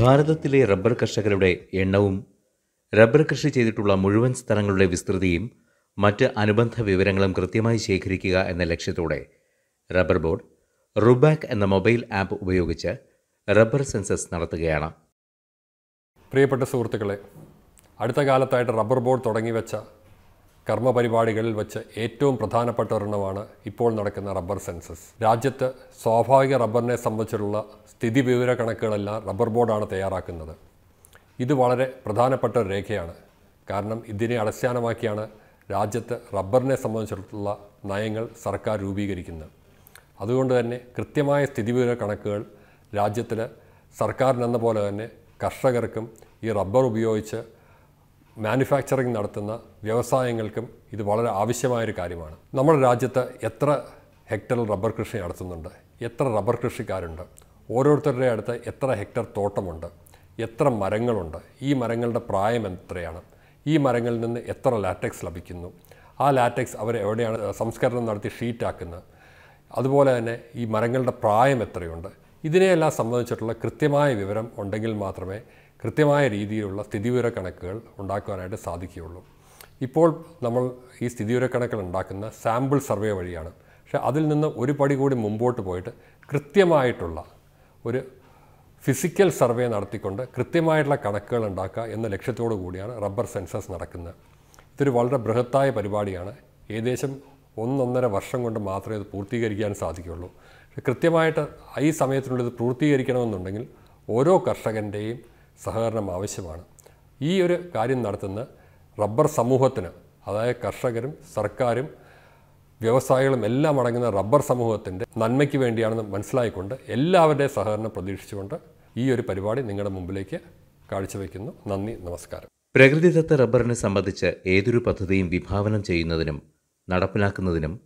ഭാരതത്തിലെ റബ്ബർ കർഷകരുടെ എണ്ണവും റബ്ബർ കൃഷി ചെയ്തിട്ടുള്ള മുഴുവൻ സ്ഥലങ്ങളുടെ വിസ്തൃതിയും മറ്റ് അനുബന്ധ വിവരങ്ങളും കൃത്യമായി ശേഖരിക്കുക എന്ന ലക്ഷ്യത്തോടെ റബ്ബർ ബോർഡ് റുബാക്ക് എന്ന മൊബൈൽ ആപ്പ് ഉപയോഗിച്ച് റബ്ബർ സെൻസസ് നടത്തുകയാണ്. പ്രിയപ്പെട്ട സുഹൃത്തുക്കളെ അടുത്ത കാലത്തായിട്ട് റബ്ബർ ബോർഡ് തുടങ്ങി വെച്ച കർമ്മപരിപാടികളിൽ വച്ച് ഏറ്റവും പ്രധാനപ്പെട്ട ഒരെണ്ണമാണ് ഇപ്പോൾ നടക്കുന്ന റബ്ബർ സെൻസസ്. രാജ്യത്ത് സ്വാഭാവിക റബ്ബറിനെ സംബന്ധിച്ചുള്ള സ്ഥിതി വിവര കണക്കുകളെല്ലാം റബ്ബർ ബോർഡാണ് തയ്യാറാക്കുന്നത്. ഇത് വളരെ പ്രധാനപ്പെട്ട ഒരു രേഖയാണ്. കാരണം ഇതിനെ അടിസ്ഥാനമാക്കിയാണ് രാജ്യത്ത് റബ്ബറിനെ സംബന്ധിച്ചിട്ടുള്ള നയങ്ങൾ സർക്കാർ രൂപീകരിക്കുന്നത്. അതുകൊണ്ട് തന്നെ കൃത്യമായ സ്ഥിതിവിവര കണക്കുകൾ രാജ്യത്തിൽ സർക്കാരിനെന്ന പോലെ തന്നെ കർഷകർക്കും ഈ റബ്ബർ ഉപയോഗിച്ച് മാനുഫാക്ചറിങ് നടത്തുന്ന വ്യവസായങ്ങൾക്കും ഇത് വളരെ ആവശ്യമായൊരു കാര്യമാണ്. നമ്മുടെ രാജ്യത്ത് എത്ര ഹെക്ടറിൽ റബ്ബർ കൃഷി നടത്തുന്നുണ്ട്? എത്ര റബ്ബർ കൃഷിക്കാരുണ്ട്? ഓരോരുത്തരുടെ അടുത്ത് എത്ര ഹെക്ടർ തോട്ടമുണ്ട്? എത്ര മരങ്ങളുണ്ട്? ഈ മരങ്ങളുടെ പ്രായം എത്രയാണ്? ഈ മരങ്ങളിൽ നിന്ന് എത്ര ലാറ്റക്സ് ലഭിക്കുന്നു? ആ ലാറ്റക്സ് അവർ എവിടെയാണ് സംസ്കരണം നടത്തി ഷീറ്റാക്കുന്നത് അതുപോലെ തന്നെ ഈ മരങ്ങളുടെ പ്രായം എത്രയുണ്ട്? ഇതിനെയെല്ലാം സംബന്ധിച്ചിട്ടുള്ള കൃത്യമായ വിവരം ഉണ്ടെങ്കിൽ മാത്രമേ കൃത്യമായ രീതിയിലുള്ള സ്ഥിതിവിവര കണക്കുകൾ ഉണ്ടാക്കുവാനായിട്ട് സാധിക്കുകയുള്ളൂ. ഇപ്പോൾ നമ്മൾ ഈ സ്ഥിതിവിവര കണക്കുകൾ ഉണ്ടാക്കുന്ന സാമ്പിൾ സർവേ വഴിയാണ്. പക്ഷേ അതിൽ നിന്ന് ഒരു പടി കൂടി മുമ്പോട്ട് പോയിട്ട് കൃത്യമായിട്ടുള്ള ഒരു ഫിസിക്കൽ സർവേ നടത്തിക്കൊണ്ട് കൃത്യമായിട്ടുള്ള കണക്കുകൾ ഉണ്ടാക്കുക എന്ന ലക്ഷ്യത്തോടു കൂടിയാണ് റബ്ബർ സെൻസസ് നടക്കുന്നത്. ഇതൊരു വളരെ ബൃഹത്തായ പരിപാടിയാണ്. ഏകദേശം ഒന്നൊന്നര വർഷം കൊണ്ട് മാത്രമേ ഇത് പൂർത്തീകരിക്കാൻ സാധിക്കുകയുള്ളൂ. കൃത്യമായിട്ട് ഈ സമയത്തിനുള്ളിൽ ഇത് പൂർത്തീകരിക്കണമെന്നുണ്ടെങ്കിൽ ഓരോ കർഷകന്റെയും സഹകരണം ആവശ്യമാണ്. ഈ ഒരു കാര്യം നടത്തുന്ന റബ്ബർ സമൂഹത്തിന് അതായത് കർഷകരും സർക്കാരും വ്യവസായികളും എല്ലാം അടങ്ങുന്ന റബ്ബർ സമൂഹത്തിന്റെ നന്മയ്ക്ക് വേണ്ടിയാണെന്ന് മനസ്സിലായിക്കൊണ്ട് എല്ലാവരുടെയും സഹകരണം പ്രതീക്ഷിച്ചുകൊണ്ട് ഈ ഒരു പരിപാടി നിങ്ങളുടെ മുമ്പിലേക്ക് കാഴ്ചവെക്കുന്നു. നന്ദി നമസ്കാരം. പ്രകൃതിദത്ത റബ്ബറിനെ സംബന്ധിച്ച് ഏതൊരു പദ്ധതിയും വിഭാവനം ചെയ്യുന്നതിനും നടപ്പിലാക്കുന്നതിനും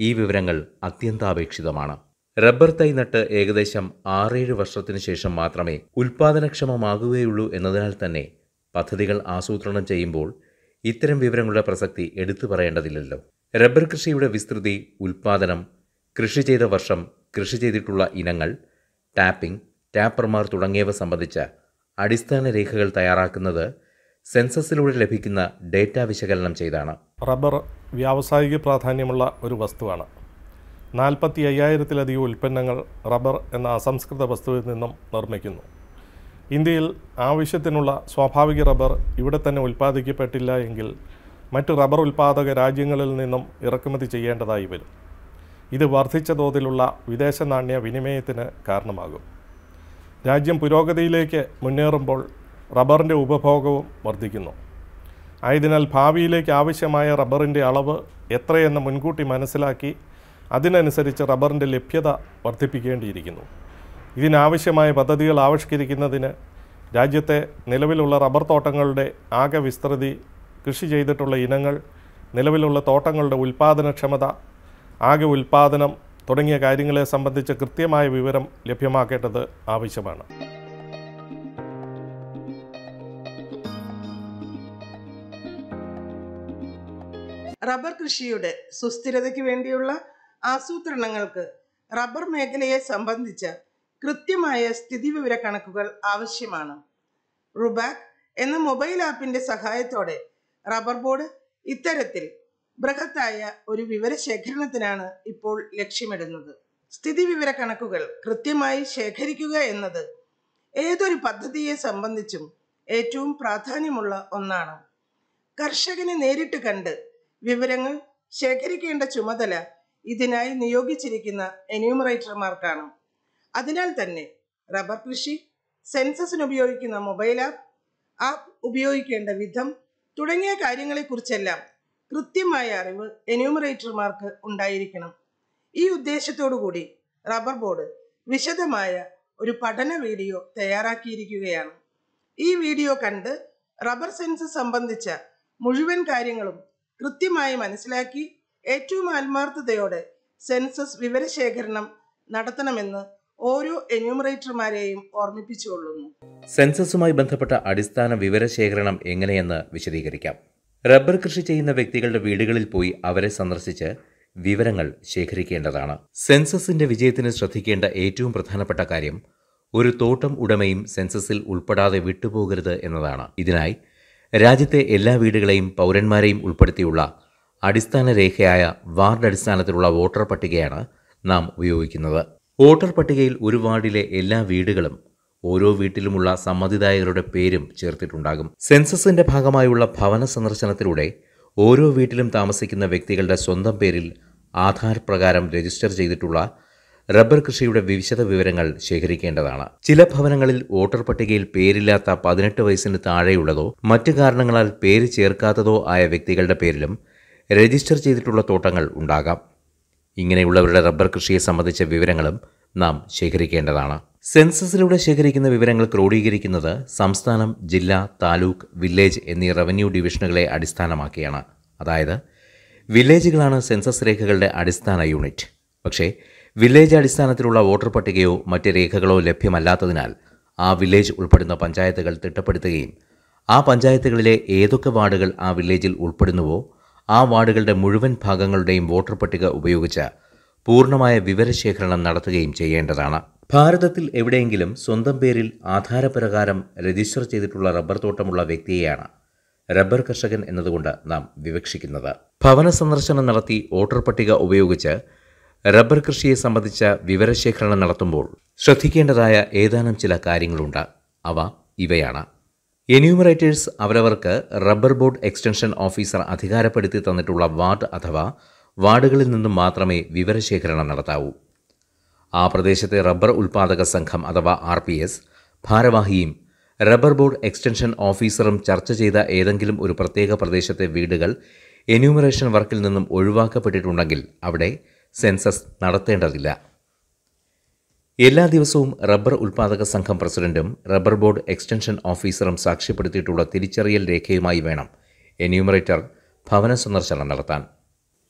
ഈ വിവരങ്ങൾ അത്യന്താപേക്ഷിതമാണ്. റബ്ബർ തൈ നട്ട് ഏകദേശം ആറേഴ് വർഷത്തിനു ശേഷം മാത്രമേ ഉൽപാദനക്ഷമമാകുകയുള്ളൂ എന്നതിനാൽ തന്നെ പദ്ധതികൾ ആസൂത്രണം ചെയ്യുമ്പോൾ ഇത്തരം വിവരങ്ങളുടെ പ്രസക്തി എടുത്തു പറയേണ്ടതില്ലല്ലോ. റബ്ബർ കൃഷിയുടെ വിസ്തൃതി ഉൽപാദനം കൃഷി ചെയ്ത വർഷം കൃഷി ചെയ്തിട്ടുള്ള ഇനങ്ങൾ ടാപ്പിംഗ് ടാപ്പർമാർ തുടങ്ങിയവ സംബന്ധിച്ച അടിസ്ഥാന രേഖകൾ തയ്യാറാക്കുന്നത് സെൻസസിലൂടെ ലഭിക്കുന്ന ഡേറ്റ വിശകലനം ചെയ്താണ്. റബ്ബർ വ്യാവസായിക പ്രാധാന്യമുള്ള ഒരു വസ്തുവാണ്. നാൽപ്പത്തി അയ്യായിരത്തിലധികം ഉൽപ്പന്നങ്ങൾ റബ്ബർ എന്ന അസംസ്കൃത വസ്തുവിൽ നിന്നും നിർമ്മിക്കുന്നു. ഇന്ത്യയിൽ ആവശ്യത്തിനുള്ള സ്വാഭാവിക റബ്ബർ ഇവിടെ തന്നെ ഉൽപ്പാദിക്കപ്പെട്ടില്ല എങ്കിൽ മറ്റ് റബ്ബർ ഉൽപ്പാദക രാജ്യങ്ങളിൽ നിന്നും ഇറക്കുമതി ചെയ്യേണ്ടതായി വരും. ഇത് വർദ്ധിച്ച തോതിലുള്ള വിദേശ നാണ്യ വിനിമയത്തിന് കാരണമാകും. രാജ്യം പുരോഗതിയിലേക്ക് മുന്നേറുമ്പോൾ റബ്ബറിന്റെ ഉപഭോഗവും വർദ്ധിക്കുന്നു. ആയതിനാൽ ഭാവിയിലേക്ക് ആവശ്യമായ റബ്ബറിന്റെ അളവ് എത്രയെന്ന് മുൻകൂട്ടി മനസ്സിലാക്കി അതിനനുസരിച്ച് റബ്ബറിന്റെ ലഭ്യത വർദ്ധിപ്പിക്കേണ്ടിയിരിക്കുന്നു. ഇതിനാവശ്യമായ പദ്ധതികൾ ആവിഷ്കരിക്കുന്നതിന് രാജ്യത്തെ നിലവിലുള്ള റബ്ബർ തോട്ടങ്ങളുടെ ആകെ വിസ്തൃതി കൃഷി ചെയ്തിട്ടുള്ള ഇനങ്ങൾ നിലവിലുള്ള തോട്ടങ്ങളുടെ ഉൽപ്പാദനക്ഷമത ആകെ ഉൽപ്പാദനം തുടങ്ങിയ കാര്യങ്ങളെ സംബന്ധിച്ച് കൃത്യമായ വിവരം ലഭ്യമാക്കേണ്ടത് ആവശ്യമാണ്. റബ്ബർ കൃഷിയുടെ സുസ്ഥിരതയ്ക്ക് വേണ്ടിയുള്ള ആസൂത്രണങ്ങൾക്ക് റബ്ബർ മേഖലയെ സംബന്ധിച്ച കൃത്യമായ സ്ഥിതിവിവര കണക്കുകൾ ആവശ്യമാണ്. റുബാക് എന്ന മൊബൈൽ ആപ്പിന്റെ സഹായത്തോടെ റബ്ബർ ബോർഡ് ഇത്തരത്തിൽ ബൃഹത്തായ ഒരു വിവരശേഖരണത്തിനാണ് ഇപ്പോൾ ലക്ഷ്യമിടുന്നത്. സ്ഥിതിവിവര കണക്കുകൾ കൃത്യമായി ശേഖരിക്കുക എന്നത് ഏതൊരു പദ്ധതിയെ സംബന്ധിച്ചും ഏറ്റവും പ്രാധാന്യമുള്ള ഒന്നാണ്. കർഷകനെ നേരിട്ട് കണ്ട് വിവരങ്ങൾ ശേഖരിക്കേണ്ട ചുമതല ഇതിനായി നിയോഗിച്ചിരിക്കുന്ന എന്യൂമറേറ്റർമാർക്കാണ് അതിനാൽ തന്നെ റബ്ബർ കൃഷി സെൻസസിന് ഉപയോഗിക്കുന്ന മൊബൈൽ ആപ്പ് ആപ്പ് ഉപയോഗിക്കേണ്ട വിധം തുടങ്ങിയ കാര്യങ്ങളെക്കുറിച്ചെല്ലാം കൃത്യമായ അറിവ് എന്യൂമറേറ്റർമാർക്ക് ഉണ്ടായിരിക്കണം. ഈ കൂടി റബ്ബർ ബോർഡ് വിശദമായ ഒരു പഠന വീഡിയോ തയ്യാറാക്കിയിരിക്കുകയാണ്. ഈ വീഡിയോ കണ്ട് റബ്ബർ സെൻസസ് സംബന്ധിച്ച മുഴുവൻ കാര്യങ്ങളും കൃത്യമായി മനസ്സിലാക്കി ഏറ്റവും ആത്മാർത്ഥതയോടെ സെൻസസ് വിവരശേഖരണം നടത്തണമെന്ന് ഓരോ എന്യൂമറേറ്റർമാരെയും ഓർമ്മിപ്പിച്ചുകൊള്ളുന്നു. സെൻസസുമായി ബന്ധപ്പെട്ട അടിസ്ഥാന വിവരശേഖരണം എങ്ങനെയെന്ന് വിശദീകരിക്കാം. റബ്ബർ കൃഷി ചെയ്യുന്ന വ്യക്തികളുടെ വീടുകളിൽ പോയി അവരെ സന്ദർശിച്ച് വിവരങ്ങൾ ശേഖരിക്കേണ്ടതാണ്. സെൻസസിന്റെ വിജയത്തിന് ശ്രദ്ധിക്കേണ്ട ഏറ്റവും പ്രധാനപ്പെട്ട കാര്യം ഒരു തോട്ടം ഉടമയും സെൻസസിൽ ഉൾപ്പെടാതെ വിട്ടുപോകരുത് എന്നതാണ്. ഇതിനായി രാജ്യത്തെ എല്ലാ വീടുകളെയും പൗരന്മാരെയും ഉൾപ്പെടുത്തിയുള്ള അടിസ്ഥാന രേഖയായ വാർഡ് അടിസ്ഥാനത്തിലുള്ള വോട്ടർ പട്ടികയാണ് നാം ഉപയോഗിക്കുന്നത്. വോട്ടർ പട്ടികയിൽ ഒരു വാർഡിലെ എല്ലാ വീടുകളും ഓരോ വീട്ടിലുമുള്ള സമ്മതിദായകരുടെ പേരും ചേർത്തിട്ടുണ്ടാകും. സെൻസസിന്റെ ഭാഗമായുള്ള ഭവന സന്ദർശനത്തിലൂടെ ഓരോ വീട്ടിലും താമസിക്കുന്ന വ്യക്തികളുടെ സ്വന്തം പേരിൽ ആധാർ പ്രകാരം രജിസ്റ്റർ ചെയ്തിട്ടുള്ള റബ്ബർ കൃഷിയുടെ വിശദ വിവരങ്ങൾ ശേഖരിക്കേണ്ടതാണ്. ചില ഭവനങ്ങളിൽ വോട്ടർ പട്ടികയിൽ പേരില്ലാത്ത പതിനെട്ട് വയസ്സിന് താഴെയുള്ളതോ മറ്റു കാരണങ്ങളാൽ പേര് ചേർക്കാത്തതോ ആയ വ്യക്തികളുടെ പേരിലും രജിസ്റ്റർ ചെയ്തിട്ടുള്ള തോട്ടങ്ങൾ ഉണ്ടാകാം. ഇങ്ങനെയുള്ളവരുടെ റബ്ബർ കൃഷിയെ സംബന്ധിച്ച വിവരങ്ങളും നാം ശേഖരിക്കേണ്ടതാണ്. സെൻസസിലൂടെ ശേഖരിക്കുന്ന വിവരങ്ങൾ ക്രോഡീകരിക്കുന്നത് സംസ്ഥാനം ജില്ല താലൂക്ക് വില്ലേജ് എന്നീ റവന്യൂ ഡിവിഷനുകളെ അടിസ്ഥാനമാക്കിയാണ്. അതായത് വില്ലേജുകളാണ് സെൻസസ് രേഖകളുടെ അടിസ്ഥാന യൂണിറ്റ്. പക്ഷേ വില്ലേജ് അടിസ്ഥാനത്തിലുള്ള വോട്ടർ പട്ടികയോ മറ്റ് രേഖകളോ ലഭ്യമല്ലാത്തതിനാൽ ആ വില്ലേജ് ഉൾപ്പെടുന്ന പഞ്ചായത്തുകൾ തിട്ടപ്പെടുത്തുകയും ആ പഞ്ചായത്തുകളിലെ ഏതൊക്കെ വാർഡുകൾ ആ വില്ലേജിൽ ഉൾപ്പെടുന്നുവോ ആ വാർഡുകളുടെ മുഴുവൻ ഭാഗങ്ങളുടെയും വോട്ടർ പട്ടിക ഉപയോഗിച്ച് പൂർണമായ വിവരശേഖരണം നടത്തുകയും ചെയ്യേണ്ടതാണ്. ഭാരതത്തിൽ എവിടെയെങ്കിലും സ്വന്തം പേരിൽ ആധാരപ്രകാരം രജിസ്റ്റർ ചെയ്തിട്ടുള്ള റബ്ബർ തോട്ടമുള്ള വ്യക്തിയെയാണ് റബ്ബർ കർഷകൻ എന്നതുകൊണ്ട് നാം വിവക്ഷിക്കുന്നത്. ഭവന സന്ദർശനം നടത്തി വോട്ടർ പട്ടിക ഉപയോഗിച്ച് റബ്ബർ കൃഷിയെ സംബന്ധിച്ച വിവരശേഖരണം നടത്തുമ്പോൾ ശ്രദ്ധിക്കേണ്ടതായ ഏതാനും ചില കാര്യങ്ങളുണ്ട്. അവ ഇവയാണ്. എന്യൂമറേറ്റേഴ്സ് അവരവർക്ക് റബ്ബർ ബോർഡ് എക്സ്റ്റൻഷൻ ഓഫീസർ അധികാരപ്പെടുത്തി തന്നിട്ടുള്ള വാർഡ് അഥവാ വാർഡുകളിൽ നിന്നും മാത്രമേ വിവരശേഖരണം നടത്താവൂ. ആ പ്രദേശത്തെ റബ്ബർ ഉൽപ്പാദക സംഘം അഥവാ ആർ പി എസ് ഭാരവാഹിയും റബ്ബർ ബോർഡ് എക്സ്റ്റൻഷൻ ഓഫീസറും ചർച്ച ചെയ്ത ഏതെങ്കിലും ഒരു പ്രത്യേക പ്രദേശത്തെ വീടുകൾ എന്യൂമറേഷൻ വർക്കിൽ നിന്നും ഒഴിവാക്കപ്പെട്ടിട്ടുണ്ടെങ്കിൽ അവിടെ സെൻസസ് നടത്തേണ്ടതില്ല. എല്ലാ ദിവസവും റബ്ബർ ഉൽപ്പാദക സംഘം പ്രസിഡന്റും റബ്ബർ ബോർഡ് എക്സ്റ്റൻഷൻ ഓഫീസറും സാക്ഷ്യപ്പെടുത്തിയിട്ടുള്ള തിരിച്ചറിയൽ രേഖയുമായി വേണം എന്യൂമറേറ്റർ ഭവന സന്ദർശനം നടത്താൻ.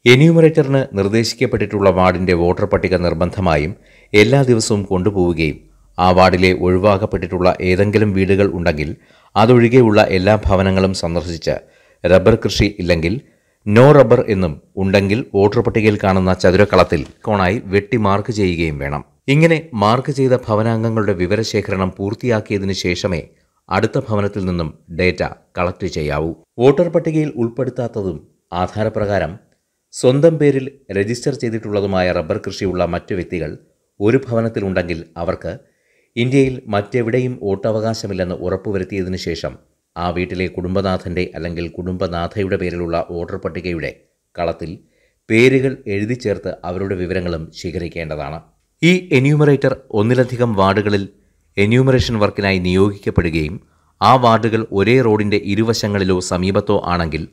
എന്യൂമറേറ്ററിന് നിർദ്ദേശിക്കപ്പെട്ടിട്ടുള്ള വാർഡിന്റെ വോട്ടർ പട്ടിക നിർബന്ധമായും എല്ലാ ദിവസവും കൊണ്ടുപോവുകയും ആ വാർഡിലെ ഒഴിവാക്കപ്പെട്ടിട്ടുള്ള ഏതെങ്കിലും വീടുകൾ ഉണ്ടെങ്കിൽ അതൊഴികെയുള്ള എല്ലാ ഭവനങ്ങളും സന്ദർശിച്ച് റബ്ബർ കൃഷി ഇല്ലെങ്കിൽ നോ റബ്ബർ എന്നും ഉണ്ടെങ്കിൽ വോട്ടർ പട്ടികയിൽ കാണുന്ന ചതുരക്കളത്തിൽ കോണായി വെട്ടി മാർക്ക് ചെയ്യുകയും വേണം. ഇങ്ങനെ മാർക്ക് ചെയ്ത ഭവനാംഗങ്ങളുടെ വിവരശേഖരണം പൂർത്തിയാക്കിയതിനു ശേഷമേ അടുത്ത ഭവനത്തിൽ നിന്നും ഡേറ്റ കളക്ട് ചെയ്യാവൂ. വോട്ടർ പട്ടികയിൽ ഉൾപ്പെടുത്താത്തതും ആധാരപ്രകാരം സ്വന്തം പേരിൽ രജിസ്റ്റർ ചെയ്തിട്ടുള്ളതുമായ റബ്ബർ കൃഷിയുള്ള മറ്റു വ്യക്തികൾ ഒരു ഭവനത്തിലുണ്ടെങ്കിൽ അവർക്ക് ഇന്ത്യയിൽ മറ്റെവിടെയും വോട്ടവകാശമില്ലെന്ന് ഉറപ്പുവരുത്തിയതിനു ശേഷം ആ വീട്ടിലെ കുടുംബനാഥന്റെ അല്ലെങ്കിൽ കുടുംബനാഥയുടെ പേരിലുള്ള വോട്ടർ പട്ടികയുടെ കളത്തിൽ പേരുകൾ എഴുതി ചേർത്ത് അവരുടെ വിവരങ്ങളും ശേഖരിക്കേണ്ടതാണ്. ഈ എന്യൂമറേറ്റർ ഒന്നിലധികം വാർഡുകളിൽ എന്യൂമറേഷൻ വർക്കിനായി നിയോഗിക്കപ്പെടുകയും ആ വാർഡുകൾ ഒരേ റോഡിന്റെ ഇരുവശങ്ങളിലോ സമീപത്തോ ആണെങ്കിൽ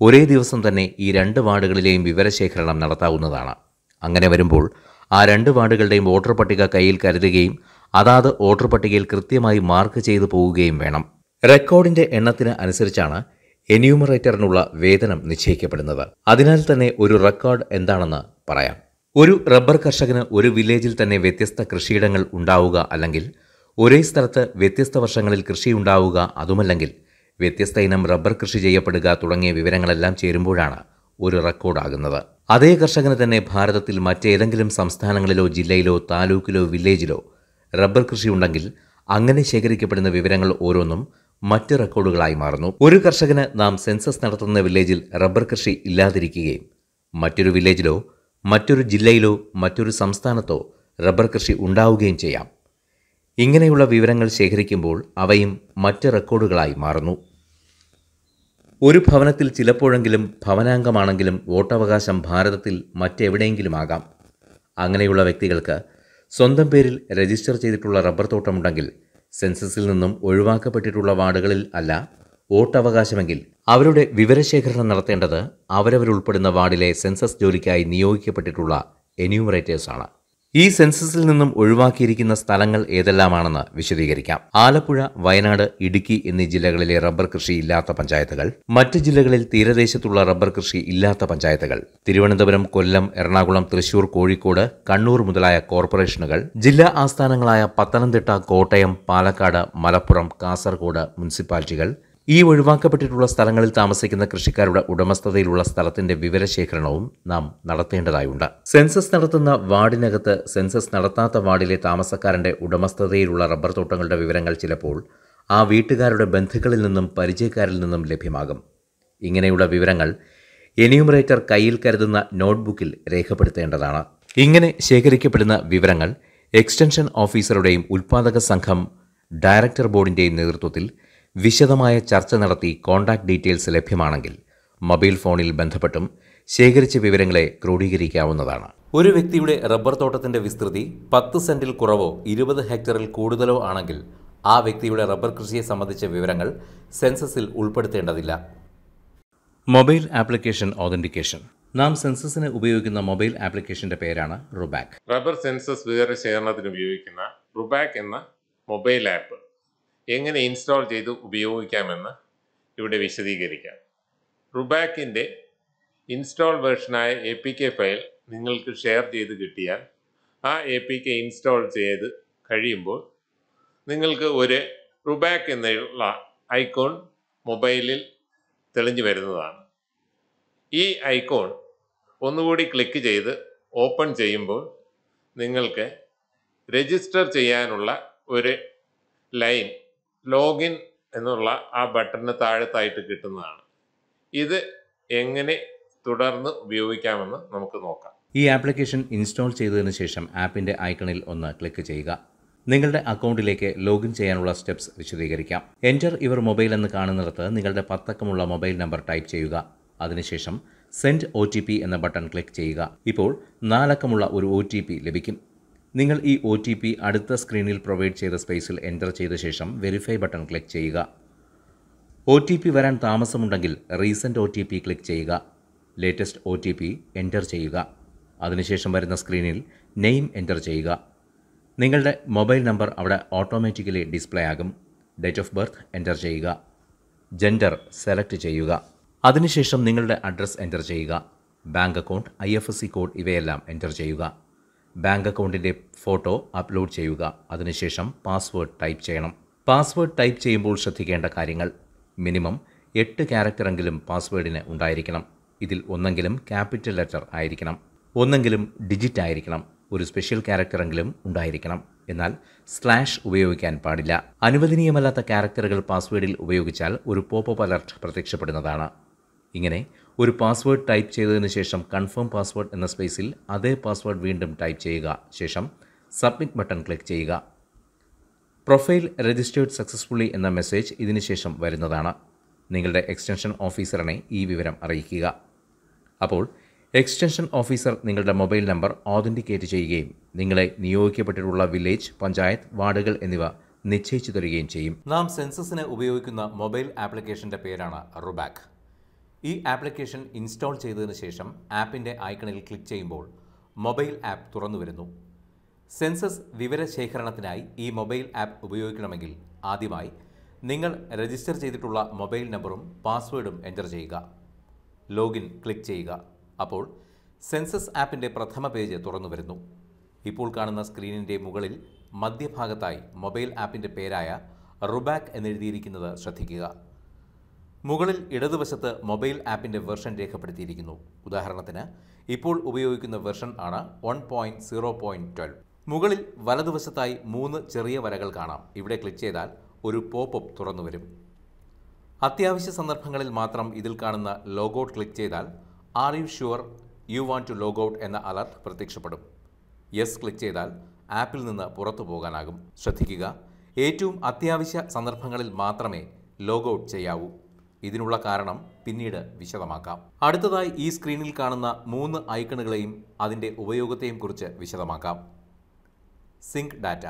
ഒരേ ദിവസം തന്നെ ഈ രണ്ട് വാർഡുകളിലെയും വിവരശേഖരണം നടത്താവുന്നതാണ്. അങ്ങനെ വരുമ്പോൾ ആ രണ്ട് വാർഡുകളുടെയും വോട്ടർ പട്ടിക കയ്യിൽ കരുതുകയും അതാത് വോട്ടർ പട്ടികയിൽ കൃത്യമായി മാർക്ക് ചെയ്തു പോവുകയും വേണം. റെക്കോർഡിന്റെ എണ്ണത്തിന് അനുസരിച്ചാണ് എന്യൂമറേറ്ററിനുള്ള വേതനം നിശ്ചയിക്കപ്പെടുന്നത്. അതിനാൽ തന്നെ ഒരു റെക്കോർഡ് എന്താണെന്ന് പറയാം. ഒരു റബ്ബർ കർഷകന് ഒരു വില്ലേജിൽ തന്നെ വ്യത്യസ്ത കൃഷിയിടങ്ങൾ ഉണ്ടാവുക അല്ലെങ്കിൽ ഒരേ സ്ഥലത്ത് വ്യത്യസ്ത വർഷങ്ങളിൽ കൃഷി ഉണ്ടാവുക അതുമല്ലെങ്കിൽ വ്യത്യസ്ത ഇനം റബ്ബർ കൃഷി ചെയ്യപ്പെടുക തുടങ്ങിയ വിവരങ്ങളെല്ലാം ചേരുമ്പോഴാണ് ഒരു റെക്കോർഡാകുന്നത്. അതേ കർഷകന് തന്നെ ഭാരതത്തിൽ മറ്റേതെങ്കിലും സംസ്ഥാനങ്ങളിലോ ജില്ലയിലോ താലൂക്കിലോ വില്ലേജിലോ റബ്ബർ കൃഷി ഉണ്ടെങ്കിൽ അങ്ങനെ ശേഖരിക്കപ്പെടുന്ന വിവരങ്ങൾ ഓരോന്നും മറ്റ് റെക്കോർഡുകളായി മാറുന്നു. ഒരു കർഷകന് നാം സെൻസസ് നടത്തുന്ന വില്ലേജിൽ റബ്ബർ കൃഷി ഇല്ലാതിരിക്കുകയും മറ്റൊരു വില്ലേജിലോ മറ്റൊരു ജില്ലയിലോ മറ്റൊരു സംസ്ഥാനത്തോ റബ്ബർ കൃഷി ഉണ്ടാവുകയും ചെയ്യാം. ഇങ്ങനെയുള്ള വിവരങ്ങൾ ശേഖരിക്കുമ്പോൾ അവയും മറ്റ് റെക്കോർഡുകളായി മാറുന്നു. ഒരു ഭവനത്തിൽ ചിലപ്പോഴെങ്കിലും ഭവനാംഗമാണെങ്കിലും വോട്ടവകാശം ഭാരതത്തിൽ മറ്റെവിടെയെങ്കിലും ആകാം. അങ്ങനെയുള്ള വ്യക്തികൾക്ക് സ്വന്തം പേരിൽ രജിസ്റ്റർ ചെയ്തിട്ടുള്ള റബ്ബർ തോട്ടമുണ്ടെങ്കിൽ സെൻസസിൽ നിന്നും ഒഴിവാക്കപ്പെട്ടിട്ടുള്ള വാർഡുകളിൽ അല്ല വോട്ടവകാശമെങ്കിൽ അവരുടെ വിവരശേഖരണം നടത്തേണ്ടത് അവരവരുൾപ്പെടുന്ന വാർഡിലെ സെൻസസ് ജോലിക്കായി നിയോഗിക്കപ്പെട്ടിട്ടുള്ള എന്യൂമറേറ്റേഴ്സാണ് ഈ സെൻസസിൽ നിന്നും ഒഴിവാക്കിയിരിക്കുന്ന സ്ഥലങ്ങൾ ഏതെല്ലാമാണെന്ന് വിശദീകരിക്കാം. ആലപ്പുഴ വയനാട് ഇടുക്കി എന്നീ ജില്ലകളിലെ റബ്ബർ കൃഷി ഇല്ലാത്ത പഞ്ചായത്തുകൾ മറ്റ് ജില്ലകളിൽ തീരദേശത്തുള്ള റബ്ബർ കൃഷി ഇല്ലാത്ത പഞ്ചായത്തുകൾ തിരുവനന്തപുരം കൊല്ലം എറണാകുളം തൃശൂർ കോഴിക്കോട് കണ്ണൂർ മുതലായ കോർപ്പറേഷനുകൾ ജില്ലാ ആസ്ഥാനങ്ങളായ പത്തനംതിട്ട കോട്ടയം പാലക്കാട് മലപ്പുറം കാസർഗോഡ് മുനിസിപ്പാലിറ്റികൾ ഈ ഒഴിവാക്കപ്പെട്ടിട്ടുള്ള സ്ഥലങ്ങളിൽ താമസിക്കുന്ന കൃഷിക്കാരുടെ ഉടമസ്ഥതയിലുള്ള സ്ഥലത്തിന്റെ വിവരശേഖരണവും നാം നടത്തേണ്ടതായുണ്ട്. സെൻസസ് നടത്തുന്ന വാർഡിനകത്ത് സെൻസസ് നടത്താത്ത വാർഡിലെ താമസക്കാരന്റെ ഉടമസ്ഥതയിലുള്ള റബ്ബർ തോട്ടങ്ങളുടെ വിവരങ്ങൾ ചിലപ്പോൾ ആ വീട്ടുകാരുടെ ബന്ധുക്കളിൽ നിന്നും പരിചയക്കാരിൽ നിന്നും ലഭ്യമാകും. ഇങ്ങനെയുള്ള വിവരങ്ങൾ എന്യൂമറേറ്റർ കയ്യിൽ കരുതുന്ന നോട്ട്ബുക്കിൽ രേഖപ്പെടുത്തേണ്ടതാണ്. ഇങ്ങനെ ശേഖരിക്കപ്പെടുന്ന വിവരങ്ങൾ എക്സ്റ്റൻഷൻ ഓഫീസറുടെയും ഉൽപ്പാദക സംഘം ഡയറക്ടർ ബോർഡിന്റെയും നേതൃത്വത്തിൽ വിശദമായ ചർച്ച നടത്തി കോൺടാക്ട് ഡീറ്റെയിൽസ് ലഭ്യമാണെങ്കിൽ മൊബൈൽ ഫോണിൽ ബന്ധപ്പെട്ടും ശേഖരിച്ച വിവരങ്ങളെ ക്രോഡീകരിക്കാവുന്നതാണ്. ഒരു വ്യക്തിയുടെ റബ്ബർ തോട്ടത്തിന്റെ വിസ്തൃതി പത്ത് സെന്റിൽ കുറവോ ഇരുപത് ഹെക്ടറിൽ കൂടുതലോ ആണെങ്കിൽ ആ വ്യക്തിയുടെ റബ്ബർ കൃഷിയെ സംബന്ധിച്ച വിവരങ്ങൾ സെൻസസിൽ ഉൾപ്പെടുത്തേണ്ടതില്ല. Mobile application authentication. നാം സെൻസസിന് ഉപയോഗിക്കുന്ന മൊബൈൽ ആപ്ലിക്കേഷന്റെ പേരാണ് റുബാക് റബ്ബർ സെൻസസ് വിവരശേഖരണത്തിന് ഉപയോഗിക്കുന്ന റുബാക് എന്ന മൊബൈൽ ആപ്പ്. എങ്ങനെ ഇൻസ്റ്റാൾ ചെയ്ത് ഉപയോഗിക്കാമെന്ന് ഇവിടെ വിശദീകരിക്കാം. റുബാക്കിന്റെ ഇൻസ്റ്റാൾ വേർഷനായ എ പി കെ ഫയൽ നിങ്ങൾക്ക് ഷെയർ ചെയ്ത് കിട്ടിയാൽ ആ എ പി കെ ഇൻസ്റ്റാൾ ചെയ്ത് കഴിയുമ്പോൾ നിങ്ങൾക്ക് ഒരു റുബാക്ക് എന്നുള്ള ഐക്കോൺ മൊബൈലിൽ തെളിഞ്ഞു വരുന്നതാണ്. ഈ ഐക്കോൺ ഒന്നുകൂടി ക്ലിക്ക് ചെയ്ത് ഓപ്പൺ ചെയ്യുമ്പോൾ നിങ്ങൾക്ക് രജിസ്റ്റർ ചെയ്യാനുള്ള ഒരു ലൈൻ ലോഗിൻ എന്നുള്ള ആ ബട്ടണിന് താഴത്തായിട്ട് കിട്ടുന്നതാണ്. ഇത് എങ്ങനെ തുടർന്ന് ഉപയോഗിക്കാമെന്ന് നമുക്ക് നോക്കാം. ഈ ആപ്ലിക്കേഷൻ ഇൻസ്റ്റാൾ ചെയ്തതിന് ശേഷം ആപ്പിന്റെ ഐക്കണിൽ ഒന്ന് ക്ലിക്ക് ചെയ്യുക. നിങ്ങളുടെ അക്കൗണ്ടിലേക്ക് ലോഗിൻ ചെയ്യാനുള്ള സ്റ്റെപ്സ് വിശദീകരിക്കാം. എന്റർ ഇവർ മൊബൈൽ എന്ന് കാണുന്നിടത്ത് നിങ്ങളുടെ പത്തക്കമുള്ള മൊബൈൽ നമ്പർ ടൈപ്പ് ചെയ്യുക. അതിനുശേഷം സെൻഡ് ഒ എന്ന ബട്ടൺ ക്ലിക്ക് ചെയ്യുക. ഇപ്പോൾ നാലക്കമുള്ള ഒരു ഒ ലഭിക്കും. നിങ്ങൾ ഈ ഒ ടി പി അടുത്ത സ്ക്രീനിൽ പ്രൊവൈഡ് ചെയ്ത സ്പേസിൽ എന്റർ ചെയ്ത ശേഷം വെരിഫൈ ബട്ടൺ ക്ലിക്ക് ചെയ്യുക. ഒ ടി പി വരാൻ താമസമുണ്ടെങ്കിൽ resend O T P click ചെയ്യുക. Latest O T P enter ചെയ്യുക. അതിനുശേഷം വരുന്ന സ്ക്രീനിൽ നെയിം എന്റർ ചെയ്യുക. നിങ്ങളുടെ മൊബൈൽ നമ്പർ അവിടെ ഓട്ടോമാറ്റിക്കലി ഡിസ്പ്ലേ ആകും. ഡേറ്റ് ഓഫ് ബർത്ത് എന്റർ ചെയ്യുക. ജെൻഡർ സെലക്ട് ചെയ്യുക. അതിനുശേഷം നിങ്ങളുടെ അഡ്രസ്സ് എന്റർ ചെയ്യുക. ബാങ്ക് അക്കൗണ്ട് ഐ കോഡ് ഇവയെല്ലാം എന്റർ ചെയ്യുക. ബാങ്ക് അക്കൗണ്ടിന്റെ ഫോട്ടോ അപ്ലോഡ് ചെയ്യുക. അതിനുശേഷം പാസ്വേഡ് ടൈപ്പ് ചെയ്യണം. പാസ്വേഡ് ടൈപ്പ് ചെയ്യുമ്പോൾ ശ്രദ്ധിക്കേണ്ട കാര്യങ്ങൾ. മിനിമം എട്ട് ക്യാരക്ടറെങ്കിലും പാസ്വേഡിന് ഉണ്ടായിരിക്കണം. ഇതിൽ ഒന്നെങ്കിലും ക്യാപിറ്റൽ ലെറ്റർ ആയിരിക്കണം. ഒന്നെങ്കിലും ഡിജിറ്റ് ആയിരിക്കണം. ഒരു സ്പെഷ്യൽ ക്യാരക്ടറെങ്കിലും ഉണ്ടായിരിക്കണം. എന്നാൽ സ്ലാഷ് ഉപയോഗിക്കാൻ പാടില്ല. അനുവദനീയമല്ലാത്ത ക്യാരക്ടറുകൾ പാസ്വേഡിൽ ഉപയോഗിച്ചാൽ ഒരു പോപ്പ് അലർട്ട് പ്രത്യക്ഷപ്പെടുന്നതാണ്. ഇങ്ങനെ ഒരു പാസ്വേഡ് ടൈപ്പ് ചെയ്തതിന് ശേഷം കൺഫേം പാസ്വേഡ് എന്ന സ്പേസിൽ അതേ പാസ്വേഡ് വീണ്ടും ടൈപ്പ് ചെയ്യുക. ശേഷം സബ്മിറ്റ് ബട്ടൺ ക്ലിക്ക് ചെയ്യുക. പ്രൊഫൈൽ രജിസ്റ്റേർഡ് സക്സസ്ഫുള്ളി എന്ന മെസ്സേജ് ഇതിനുശേഷം വരുന്നതാണ്. നിങ്ങളുടെ എക്സ്റ്റൻഷൻ ഓഫീസറിനെ ഈ വിവരം അറിയിക്കുക. അപ്പോൾ എക്സ്റ്റൻഷൻ ഓഫീസർ നിങ്ങളുടെ മൊബൈൽ നമ്പർ ഓതന്റിക്കേറ്റ് ചെയ്യുകയും നിങ്ങളെ നിയോഗിക്കപ്പെട്ടിട്ടുള്ള വില്ലേജ് പഞ്ചായത്ത് വാർഡുകൾ എന്നിവ നിശ്ചയിച്ചു തരികയും ചെയ്യും. നാം സെൻസസിന് ഉപയോഗിക്കുന്ന മൊബൈൽ ആപ്ലിക്കേഷന്റെ പേരാണ് റുബാക്ക് ഈ ആപ്ലിക്കേഷൻ ഇൻസ്റ്റാൾ ചെയ്തതിന് ശേഷം ആപ്പിന്റെ ഐക്കണിൽ ക്ലിക്ക് ചെയ്യുമ്പോൾ മൊബൈൽ ആപ്പ് തുറന്നു വരുന്നു. സെൻസസ് വിവരശേഖരണത്തിനായി ഈ മൊബൈൽ ആപ്പ് ഉപയോഗിക്കണമെങ്കിൽ ആദ്യമായി നിങ്ങൾ രജിസ്റ്റർ ചെയ്തിട്ടുള്ള മൊബൈൽ നമ്പറും പാസ്വേഡും എന്റർ ചെയ്യുക. ലോഗിൻ ക്ലിക്ക് ചെയ്യുക. അപ്പോൾ സെൻസസ് ആപ്പിന്റെ പ്രഥമ പേജ് തുറന്നു വരുന്നു. ഇപ്പോൾ കാണുന്ന സ്ക്രീനിന്റെ മുകളിൽ മധ്യഭാഗത്തായി മൊബൈൽ ആപ്പിന്റെ പേരായ റുബാക്ക് എന്നെഴുതിയിരിക്കുന്നത് ശ്രദ്ധിക്കുക. മുകളിൽ ഇടതുവശത്ത് മൊബൈൽ ആപ്പിന്റെ വെർഷൻ രേഖപ്പെടുത്തിയിരിക്കുന്നു. ഉദാഹരണത്തിന് ഇപ്പോൾ ഉപയോഗിക്കുന്ന വെർഷൻ ആണ് one point zero point twelve. മുകളിൽ വലതുവശത്തായി മൂന്ന് ചെറിയ വരകൾ കാണാം. ഇവിടെ ക്ലിക്ക് ചെയ്താൽ ഒരു പോപ്പപ്പ് തുറന്നു വരും അത്യാവശ്യ സന്ദർഭങ്ങളിൽ മാത്രം ഇതിൽ കാണുന്ന ലോഗൌട്ട് ക്ലിക്ക് ചെയ്താൽ are you sure you want to logout എന്ന അലർട്ട് പ്രത്യക്ഷപ്പെടും. യെസ് ക്ലിക്ക് ചെയ്താൽ ആപ്പിൽ നിന്ന് പുറത്തു പോകാനാകും. ശ്രദ്ധിക്കുക ഏറ്റവും അത്യാവശ്യ സന്ദർഭങ്ങളിൽ മാത്രമേ ലോഗൌട്ട് ചെയ്യാവൂ. ഇതിനുള്ള കാരണം പിന്നീട് വിശദമാക്കാം. അടുത്തതായി ഈ സ്ക്രീനിൽ കാണുന്ന മൂന്ന് ഐക്കണുകളെയും അതിന്റെ ഉപയോഗത്തെയും കുറിച്ച് വിശദമാക്കാം. Sync data.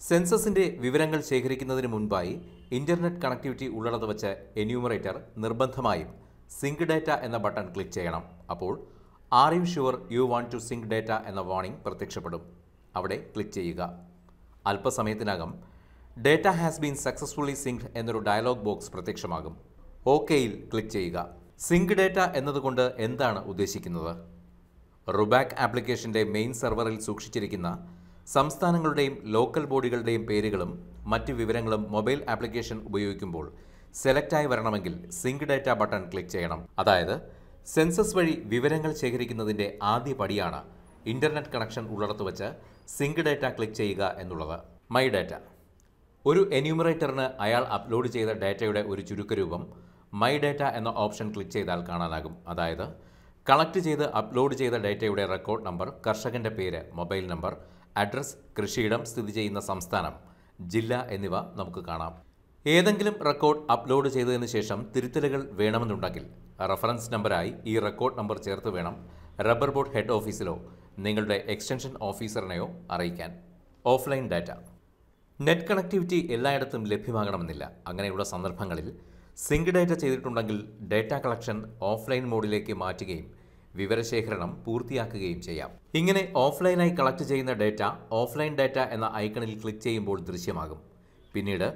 സെൻസസിന്റെ വിവരങ്ങൾ ശേഖരിക്കുന്നതിന് മുൻപായി ഇന്റർനെറ്റ് കണക്ടിവിറ്റി ഉള്ളിടത്ത് വച്ച് എന്യൂമറേറ്റർ നിർബന്ധമായും സിങ്ക് ഡാറ്റ എന്ന ബട്ടൺ ക്ലിക്ക് ചെയ്യണം. അപ്പോൾ are you sure you want to sync data എന്ന വാണിംഗ് പ്രത്യക്ഷപ്പെടും. അവിടെ ക്ലിക്ക് ചെയ്യുക. അല്പസമയത്തിനകം data has been successfully synced എന്നൊരു ഡയലോഗ് ബോക്സ് പ്രത്യക്ഷമാകും. ഓക്കെയിൽ ക്ലിക്ക് ചെയ്യുക. സിങ്ക് ഡേറ്റ എന്നതുകൊണ്ട് എന്താണ് ഉദ്ദേശിക്കുന്നത്? റുബാക്ക് ആപ്ലിക്കേഷന്റെ മെയിൻ സെർവറിൽ സൂക്ഷിച്ചിരിക്കുന്ന സംസ്ഥാനങ്ങളുടെയും ലോക്കൽ ബോഡികളുടെയും പേരുകളും മറ്റ് വിവരങ്ങളും മൊബൈൽ ആപ്ലിക്കേഷൻ ഉപയോഗിക്കുമ്പോൾ സെലക്റ്റായി വരണമെങ്കിൽ സിങ്ക് ഡേറ്റ ബട്ടൺ ക്ലിക്ക് ചെയ്യണം. അതായത് സെൻസസ് വഴി വിവരങ്ങൾ ശേഖരിക്കുന്നതിന്റെ ആദ്യ പടിയാണ് ഇന്റർനെറ്റ് കണക്ഷൻ ഉള്ളിടത്ത് വെച്ച് സിങ്ക് ഡേറ്റ ക്ലിക്ക് ചെയ്യുക എന്നുള്ളത്. മൈ ഡാറ്റ ഒരു എന്യൂമറേറ്ററിന് അയാൾ അപ്ലോഡ് ചെയ്ത ഡാറ്റയുടെ ഒരു ചുരുക്കരൂപം മൈ ഡാറ്റ എന്ന ഓപ്ഷൻ ക്ലിക്ക് ചെയ്താൽ കാണാനാകും. അതായത് കളക്ട് ചെയ്ത് അപ്ലോഡ് ചെയ്ത ഡാറ്റയുടെ റെക്കോർഡ് നമ്പർ കർഷകന്റെ പേര് മൊബൈൽ നമ്പർ അഡ്രസ് കൃഷിയിടം സ്ഥിതി ചെയ്യുന്ന സംസ്ഥാനം ജില്ല എന്നിവ നമുക്ക് കാണാം. ഏതെങ്കിലും റെക്കോർഡ് അപ്ലോഡ് ചെയ്തതിന് ശേഷം തിരുത്തലുകൾ വേണമെന്നുണ്ടെങ്കിൽ റഫറൻസ് നമ്പറായി ഈ റെക്കോർഡ് നമ്പർ ചേർത്ത് വേണം റബ്ബർ ബോർഡ് ഹെഡ് ഓഫീസിലോ നിങ്ങളുടെ എക്സ്റ്റൻഷൻ ഓഫീസറിനെയോ അറിയിക്കാൻ. ഓഫ്ലൈൻ ഡാറ്റ നെറ്റ് കണക്ടിവിറ്റി എല്ലായിടത്തും ലഭ്യമാകണമെന്നില്ല. അങ്ങനെയുള്ള സന്ദർഭങ്ങളിൽ സിങ്ക് ഡാറ്റ ചെയ്തിട്ടുണ്ടെങ്കിൽ ഡാറ്റ കളക്ഷൻ ഓഫ്ലൈൻ മോഡിലേക്ക് മാറ്റുകയും വിവരശേഖരണം പൂർത്തിയാക്കുകയും ചെയ്യാം. ഇങ്ങനെ ഓഫ്ലൈനായി കളക്ട് ചെയ്യുന്ന ഡാറ്റ ഓഫ്ലൈൻ ഡാറ്റ എന്ന ഐക്കണിൽ ക്ലിക്ക് ചെയ്യുമ്പോൾ ദൃശ്യമാകും. പിന്നീട്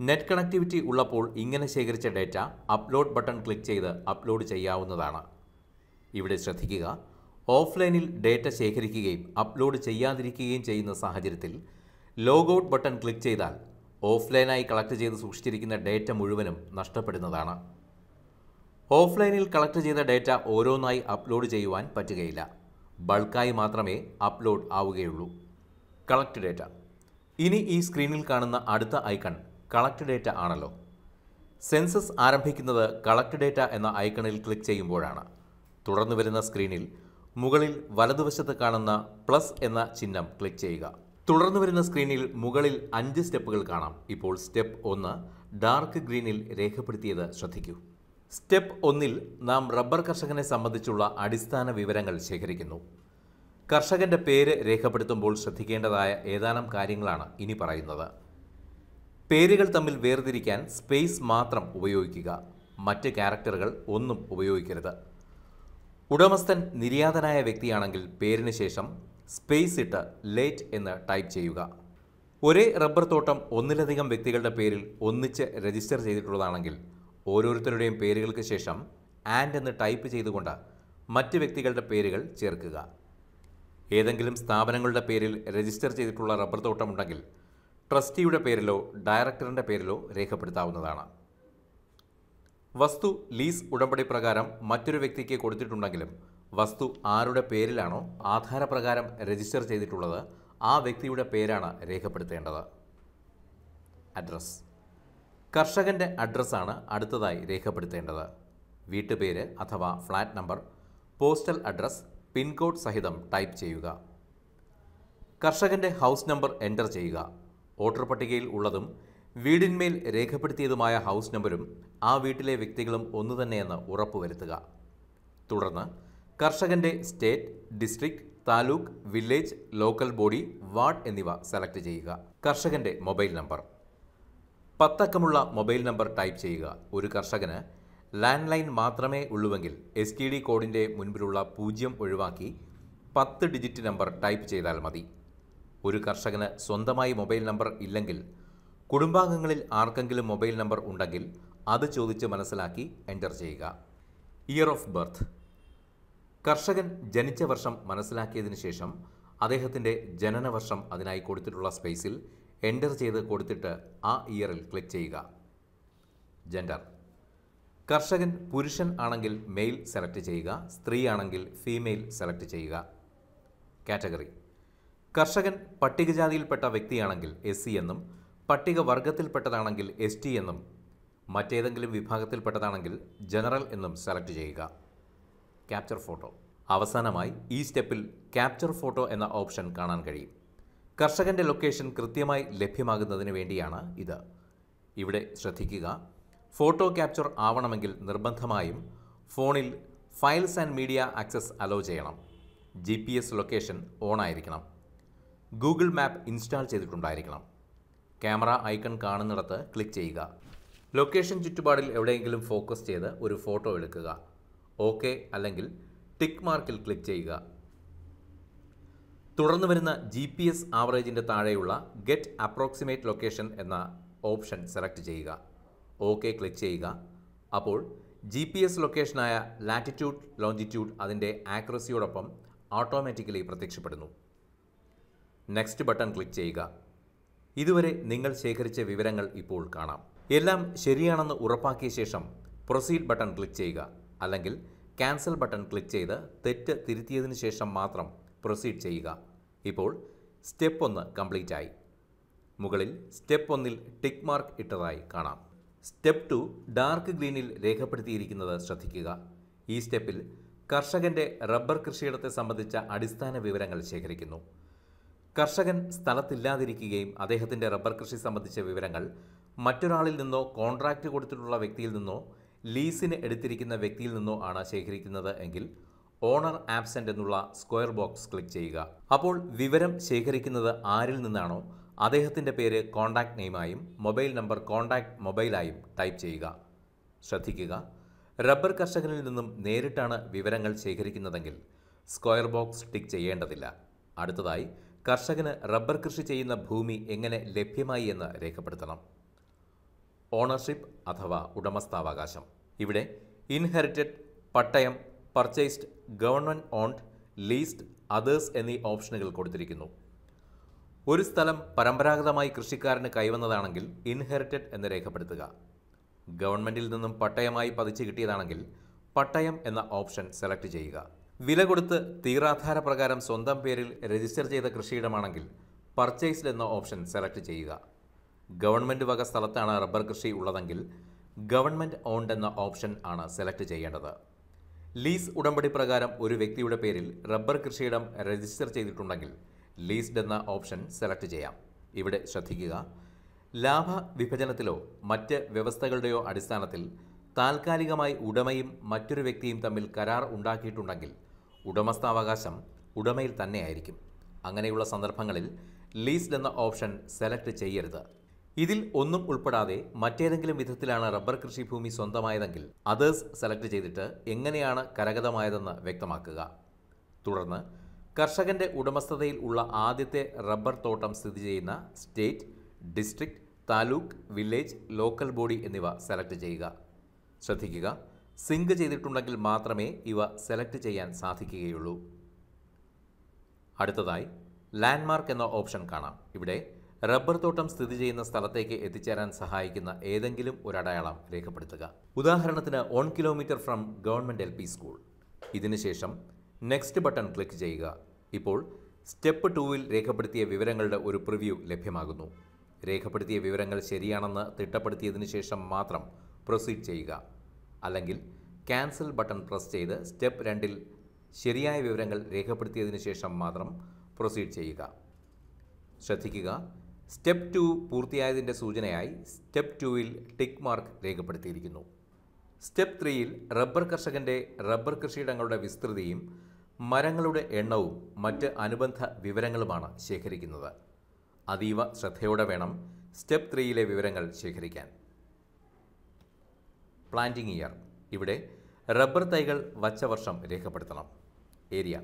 നെറ്റ് കണക്ടിവിറ്റി ഉള്ളപ്പോൾ ഇങ്ങനെ ശേഖരിച്ച ഡാറ്റ അപ്ലോഡ് ബട്ടൺ ക്ലിക്ക് ചെയ്ത് അപ്ലോഡ് ചെയ്യാവുന്നതാണ്. ഇവിടെ ശ്രദ്ധിക്കുക ഓഫ്ലൈനിൽ ഡേറ്റ ശേഖരിക്കുകയും അപ്ലോഡ് ചെയ്യാതിരിക്കുകയും ചെയ്യുന്ന സാഹചര്യത്തിൽ ലോഗൌട്ട് ബട്ടൺ ക്ലിക്ക് ചെയ്താൽ ഓഫ്ലൈനായി കളക്ട് ചെയ്ത് സൂക്ഷിച്ചിരിക്കുന്ന ഡേറ്റ മുഴുവനും നഷ്ടപ്പെടുന്നതാണ്. ഓഫ്ലൈനിൽ കളക്ട് ചെയ്ത ഡേറ്റ ഓരോന്നായി അപ്ലോഡ് ചെയ്യുവാൻ പറ്റുകയില്ല. ബൾക്കായി മാത്രമേ അപ്ലോഡ് ആവുകയുള്ളൂ. Collect data. ഇനി ഈ സ്ക്രീനിൽ കാണുന്ന അടുത്ത ഐക്കൺ കളക്ട് ഡേറ്റ ആണല്ലോ. സെൻസസ് ആരംഭിക്കുന്നത് കളക്ട് ഡേറ്റ എന്ന ഐക്കണിൽ ക്ലിക്ക് ചെയ്യുമ്പോഴാണ്. തുടർന്ന് വരുന്ന സ്ക്രീനിൽ മുകളിൽ വലതുവശത്ത് കാണുന്ന പ്ലസ് എന്ന ചിഹ്നം ക്ലിക്ക് ചെയ്യുക. തുടർന്ന് വരുന്ന സ്ക്രീനിൽ മുകളിൽ അഞ്ച് സ്റ്റെപ്പുകൾ കാണാം. ഇപ്പോൾ സ്റ്റെപ്പ് ഒന്ന് ഡാർക്ക് ഗ്രീനിൽ രേഖപ്പെടുത്തിയത് ശ്രദ്ധിക്കൂ. സ്റ്റെപ്പ് ഒന്നിൽ നാം റബ്ബർ കർഷകനെ സംബന്ധിച്ചുള്ള അടിസ്ഥാന വിവരങ്ങൾ ശേഖരിക്കുന്നു. കർഷകന്റെ പേര് രേഖപ്പെടുത്തുമ്പോൾ ശ്രദ്ധിക്കേണ്ടതായ ഏതാനും കാര്യങ്ങളാണ് ഇനി പറയുന്നത്. പേരുകൾ തമ്മിൽ വേർതിരിക്കാൻ സ്പേസ് മാത്രം ഉപയോഗിക്കുക. മറ്റ് ക്യാരക്ടറുകൾ ഒന്നും ഉപയോഗിക്കരുത്. ഉടമസ്ഥൻ നിര്യാതനായ വ്യക്തിയാണെങ്കിൽ പേരിന് ശേഷം സ്പേസ് ഇട്ട് ലേറ്റ് എന്ന് ടൈപ്പ് ചെയ്യുക. ഒരേ റബ്ബർ തോട്ടം ഒന്നിലധികം വ്യക്തികളുടെ പേരിൽ ഒന്നിച്ച് രജിസ്റ്റർ ചെയ്തിട്ടുള്ളതാണെങ്കിൽ ഓരോരുത്തരുടെയും പേരുകൾക്ക് ശേഷം ആൻഡ് എന്ന് ടൈപ്പ് ചെയ്തുകൊണ്ട് മറ്റ് വ്യക്തികളുടെ പേരുകൾ ചേർക്കുക. ഏതെങ്കിലും സ്ഥാപനങ്ങളുടെ പേരിൽ രജിസ്റ്റർ ചെയ്തിട്ടുള്ള റബ്ബർ തോട്ടമുണ്ടെങ്കിൽ ട്രസ്റ്റിയുടെ പേരിലോ ഡയറക്ടറിന്റെ പേരിലോ രേഖപ്പെടുത്താവുന്നതാണ്. വസ്തു ലീസ് ഉടമ്പടി പ്രകാരം മറ്റൊരു വ്യക്തിക്ക് കൊടുത്തിട്ടുണ്ടെങ്കിലും വസ്തു ആരുടെ പേരിലാണോ ആധാരപ്രകാരം രജിസ്റ്റർ ചെയ്തിട്ടുള്ളത് ആ വ്യക്തിയുടെ പേരാണ് രേഖപ്പെടുത്തേണ്ടത്. അഡ്രസ്. കർഷകന്റെ അഡ്രസ്സാണ് അടുത്തതായി രേഖപ്പെടുത്തേണ്ടത്. വീട്ടുപേര് അഥവാ flat number postal address pin code സഹിതം ടൈപ്പ് ചെയ്യുക. കർഷകന്റെ ഹൗസ് നമ്പർ എന്റർ ചെയ്യുക. വോട്ടർ പട്ടികയിൽ ഉള്ളതും വീടിന്മേൽ രേഖപ്പെടുത്തിയതുമായ ഹൗസ് നമ്പരും ആ വീട്ടിലെ വ്യക്തികളും ഒന്നുതന്നെയെന്ന് ഉറപ്പുവരുത്തുക. തുടർന്ന് കർഷകന്റെ state district taluk village local body ward എന്നിവ സെലക്ട് ചെയ്യുക. കർഷകന്റെ മൊബൈൽ നമ്പർ. പത്തക്കമുള്ള മൊബൈൽ നമ്പർ ടൈപ്പ് ചെയ്യുക. ഒരു കർഷകന് ലാൻഡ് ലൈൻ മാത്രമേ ഉള്ളുവെങ്കിൽ എസ് ടി ഡി കോഡിന്റെ മുൻപിലുള്ള പൂജ്യം ഒഴിവാക്കി പത്ത് ഡിജിറ്റ് നമ്പർ ടൈപ്പ് ചെയ്താൽ മതി. ഒരു കർഷകന് സ്വന്തമായി മൊബൈൽ നമ്പർ ഇല്ലെങ്കിൽ കുടുംബാംഗങ്ങളിൽ ആർക്കെങ്കിലും മൊബൈൽ നമ്പർ ഉണ്ടെങ്കിൽ അത് ചോദിച്ച് മനസ്സിലാക്കി എന്റർ ചെയ്യുക. Year of birth. കർഷകൻ ജനിച്ച വർഷം മനസ്സിലാക്കിയതിന് ശേഷം അദ്ദേഹത്തിന്റെ ജനനവർഷം അതിനായി കൊടുത്തിട്ടുള്ള സ്പേസിൽ എന്റർ ചെയ്ത് കൊടുത്തിട്ട് ആ ഇയറിൽ ക്ലിക്ക് ചെയ്യുക. ജെൻഡർ കർഷകൻ പുരുഷൻ ആണെങ്കിൽ മെയിൽ സെലക്ട് ചെയ്യുക സ്ത്രീ ആണെങ്കിൽ ഫീമെയിൽ സെലക്ട് ചെയ്യുക. കാറ്റഗറി കർഷകൻ പട്ടികജാതിയിൽപ്പെട്ട വ്യക്തിയാണെങ്കിൽ എസ് സി എന്നും പട്ടിക വർഗത്തിൽപ്പെട്ടതാണെങ്കിൽ എസ് ടി എന്നും മറ്റേതെങ്കിലും വിഭാഗത്തിൽപ്പെട്ടതാണെങ്കിൽ ജനറൽ എന്നും സെലക്ട് ചെയ്യുക. ക്യാപ്ചർ ഫോട്ടോ അവസാനമായി ഈ സ്റ്റെപ്പിൽ ക്യാപ്ചർ ഫോട്ടോ എന്ന ഓപ്ഷൻ കാണാൻ കഴിയും. കർഷകന്റെ ലൊക്കേഷൻ കൃത്യമായി ലഭ്യമാകുന്നതിന് വേണ്ടിയാണ് ഇത്. ഇവിടെ ശ്രദ്ധിക്കുക ഫോട്ടോ ക്യാപ്ചർ ആവണമെങ്കിൽ നിർബന്ധമായും ഫോണിൽ files and media access allow ചെയ്യണം. G P S location on ആയിരിക്കണം. ഗൂഗിൾ മാപ്പ് ഇൻസ്റ്റാൾ ചെയ്തിട്ടുണ്ടായിരിക്കണം. ക്യാമറ ഐക്കൺ കാണുന്നിടത്ത് ക്ലിക്ക് ചെയ്യുക. ലൊക്കേഷൻ ചുറ്റുപാടിൽ എവിടെയെങ്കിലും ഫോക്കസ് ചെയ്ത് ഒരു ഫോട്ടോ എടുക്കുക. ഓക്കെ അല്ലെങ്കിൽ ടിക്ക് മാർക്കിൽ ക്ലിക്ക് ചെയ്യുക. തുടർന്ന് വരുന്ന ജി പി എസ് ആവറേജിന്റെ താഴെയുള്ള ഗെറ്റ് അപ്രോക്സിമേറ്റ് ലൊക്കേഷൻ എന്ന ഓപ്ഷൻ സെലക്ട് ചെയ്യുക. ഓക്കെ ക്ലിക്ക് ചെയ്യുക. അപ്പോൾ ജി പി എസ് ലൊക്കേഷനായ ലാറ്റിറ്റ്യൂഡ് ലോഞ്ചിറ്റ്യൂഡ് അതിന്റെ ആക്യുറസിയോടൊപ്പം ഓട്ടോമാറ്റിക്കലി പ്രത്യക്ഷപ്പെടുന്നു. നെക്സ്റ്റ് ബട്ടൺ ക്ലിക്ക് ചെയ്യുക. ഇതുവരെ നിങ്ങൾ ശേഖരിച്ച വിവരങ്ങൾ ഇപ്പോൾ കാണാം. എല്ലാം ശരിയാണെന്ന് ഉറപ്പാക്കിയ ശേഷം പ്രൊസീഡ് ബട്ടൺ ക്ലിക്ക് ചെയ്യുക. അല്ലെങ്കിൽ ക്യാൻസൽ ബട്ടൺ ക്ലിക്ക് ചെയ്ത് തെറ്റ് തിരുത്തിയതിന് ശേഷം മാത്രം പ്രൊസീഡ് ചെയ്യുക. ഇപ്പോൾ സ്റ്റെപ്പ് ഒന്ന് കംപ്ലീറ്റ് ആയി. മുകളിൽ സ്റ്റെപ്പ് ഒന്നിൽ ടിക്ക് മാർക്ക് ഇട്ടതായി കാണാം. സ്റ്റെപ്പ് ടു ഡാർക്ക് ഗ്രീനിൽ രേഖപ്പെടുത്തിയിരിക്കുന്നത് ശ്രദ്ധിക്കുക. ഈ സ്റ്റെപ്പിൽ കർഷകന്റെ റബ്ബർ കൃഷിയിടത്തെ സംബന്ധിച്ച അടിസ്ഥാന വിവരങ്ങൾ ശേഖരിക്കുന്നു. കർഷകൻ സ്ഥലത്തില്ലാതിരിക്കുകയും അദ്ദേഹത്തിന്റെ റബ്ബർ കൃഷി സംബന്ധിച്ച വിവരങ്ങൾ മറ്റൊരാളിൽ നിന്നോ കോൺട്രാക്റ്റ് കൊടുത്തിട്ടുള്ള വ്യക്തിയിൽ നിന്നോ ലീസിന് എടുത്തിരിക്കുന്ന വ്യക്തിയിൽ നിന്നോ ആണ് ശേഖരിക്കുന്നത് എങ്കിൽ ഓണർ ആബ്സെന്റ് എന്നുള്ള സ്ക്വയർ ബോക്സ് ക്ലിക്ക് ചെയ്യുക. അപ്പോൾ വിവരം ശേഖരിക്കുന്നത് ആരിൽ നിന്നാണോ? അദ്ദേഹത്തിന്റെ പേര് കോൺടാക്റ്റ് നെയിമായും മൊബൈൽ നമ്പർ കോൺടാക്റ്റ് മൊബൈലായും ടൈപ്പ് ചെയ്യുക. ശ്രദ്ധിക്കുക. റബ്ബർ കർഷകനിൽ നിന്നും നേരിട്ടാണ് വിവരങ്ങൾ ശേഖരിക്കുന്നതെങ്കിൽ സ്ക്വയർ ബോക്സ് ടിക്ക് ചെയ്യേണ്ടതില്ല. അടുത്തതായി കർഷകന് റബ്ബർ കൃഷി ചെയ്യുന്ന ഭൂമി എങ്ങനെ ലഭ്യമായി എന്ന് രേഖപ്പെടുത്തണം. ഓണർഷിപ്പ് അഥവാ ഉടമസ്ഥാവകാശം. ഇവിടെ ഇൻഹെറിറ്റഡ് പട്ടയം purchased government owned leased others എന്നീ ഓപ്ഷനുകൾ കൊടുത്തിരിക്കുന്നു. ഒരു സ്ഥലം പരമ്പരാഗതമായി കൃഷിക്കാരന് കൈവന്നതാണെങ്കിൽ ഇൻഹെറിറ്റഡ് എന്ന് രേഖപ്പെടുത്തുക. ഗവൺമെന്റിൽ നിന്നും പട്ടയമായി പതിച്ചു കിട്ടിയതാണെങ്കിൽ പട്ടയം എന്ന ഓപ്ഷൻ സെലക്ട് ചെയ്യുക. വില കൊടുത്ത് തീറാധാര പ്രകാരം സ്വന്തം പേരിൽ രജിസ്റ്റർ ചെയ്ത കൃഷിയിടമാണെങ്കിൽ പർച്ചേസ്ഡ് എന്ന ഓപ്ഷൻ സെലക്ട് ചെയ്യുക. ഗവൺമെന്റ് വക സ്ഥലത്താണ് റബ്ബർ കൃഷി ഉള്ളതെങ്കിൽ ഗവൺമെന്റ് ഓൺഡ് എന്ന ഓപ്ഷൻ ആണ് സെലക്ട് ചെയ്യേണ്ടത്. ലീസ് ഉടമ്പടി പ്രകാരം ഒരു വ്യക്തിയുടെ പേരിൽ റബ്ബർ കൃഷിയിടം രജിസ്റ്റർ ചെയ്തിട്ടുണ്ടെങ്കിൽ ലീസ്ഡ് എന്ന ഓപ്ഷൻ സെലക്ട് ചെയ്യാം. ഇവിടെ ശ്രദ്ധിക്കുക ലാഭ വിഭജനത്തിലോ മറ്റ് വ്യവസ്ഥകളുടെയോ അടിസ്ഥാനത്തിൽ താൽക്കാലികമായി ഉടമയും മറ്റൊരു വ്യക്തിയും തമ്മിൽ കരാർ ഉണ്ടാക്കിയിട്ടുണ്ടെങ്കിൽ ഉടമസ്ഥാവകാശം ഉടമയിൽ തന്നെയായിരിക്കും അങ്ങനെയുള്ള സന്ദർഭങ്ങളിൽ ലീസ്ഡ് എന്ന ഓപ്ഷൻ സെലക്ട് ചെയ്യരുത്. ഇതിൽ ഒന്നും ഉൾപ്പെടാതെ മറ്റേതെങ്കിലും വിധത്തിലാണ് റബ്ബർ കൃഷി ഭൂമി സ്വന്തമായതെങ്കിൽ അതേഴ്സ് സെലക്ട് ചെയ്തിട്ട് എങ്ങനെയാണ് കരഗതമായതെന്ന് വ്യക്തമാക്കുക. തുടർന്ന് കർഷകന്റെ ഉടമസ്ഥതയിൽ ഉള്ള ആദ്യത്തെ റബ്ബർ തോട്ടം സ്ഥിതി ചെയ്യുന്ന state district taluk village local body എന്നിവ സെലക്ട് ചെയ്യുക. ശ്രദ്ധിക്കുക സിങ്ക് ചെയ്തിട്ടുണ്ടെങ്കിൽ മാത്രമേ ഇവ സെലക്ട് ചെയ്യാൻ സാധിക്കുകയുള്ളൂ. അടുത്തതായി ലാൻഡ്മാർക്ക് എന്ന ഓപ്ഷൻ കാണാം. ഇവിടെ റബ്ബർ തോട്ടം സ്ഥിതി ചെയ്യുന്ന സ്ഥലത്തേക്ക് എത്തിച്ചേരാൻ സഹായിക്കുന്ന ഏതെങ്കിലും ഒരു അടയാളം രേഖപ്പെടുത്തുക. ഉദാഹരണത്തിന് one kilometre from government L P school. ഇതിനുശേഷം നെക്സ്റ്റ് ബട്ടൺ ക്ലിക്ക് ചെയ്യുക. ഇപ്പോൾ സ്റ്റെപ്പ് ടൂവിൽ രേഖപ്പെടുത്തിയ വിവരങ്ങളുടെ ഒരു പ്രിവ്യൂ ലഭ്യമാകുന്നു. രേഖപ്പെടുത്തിയ വിവരങ്ങൾ ശരിയാണെന്ന് തിട്ടപ്പെടുത്തിയതിന് ശേഷം മാത്രം പ്രൊസീഡ് ചെയ്യുക. അല്ലെങ്കിൽ ക്യാൻസൽ ബട്ടൺ പ്രസ് ചെയ്ത് സ്റ്റെപ്പ് രണ്ടിൽ ശരിയായ വിവരങ്ങൾ രേഖപ്പെടുത്തിയതിന് ശേഷം മാത്രം പ്രൊസീഡ് ചെയ്യുക. ശ്രദ്ധിക്കുക സ്റ്റെപ്പ് ടു പൂർത്തിയായതിന്റെ സൂചനയായി സ്റ്റെപ്പ് ടുവിൽ ടിക്ക് മാർക്ക് രേഖപ്പെടുത്തിയിരിക്കുന്നു. സ്റ്റെപ്പ് ത്രീയിൽ റബ്ബർ കർഷകന്റെ റബ്ബർ കൃഷിയിടങ്ങളുടെ വിസ്തൃതിയും മരങ്ങളുടെ എണ്ണവും മറ്റ് അനുബന്ധ വിവരങ്ങളുമാണ് ശേഖരിക്കുന്നത്. അതീവ ശ്രദ്ധയോടെ വേണം സ്റ്റെപ്പ് ത്രീയിലെ വിവരങ്ങൾ ശേഖരിക്കാൻ. Planting year. ഇവിടെ റബ്ബർ തൈകൾ വച്ച വർഷം രേഖപ്പെടുത്തണം. ഏരിയ.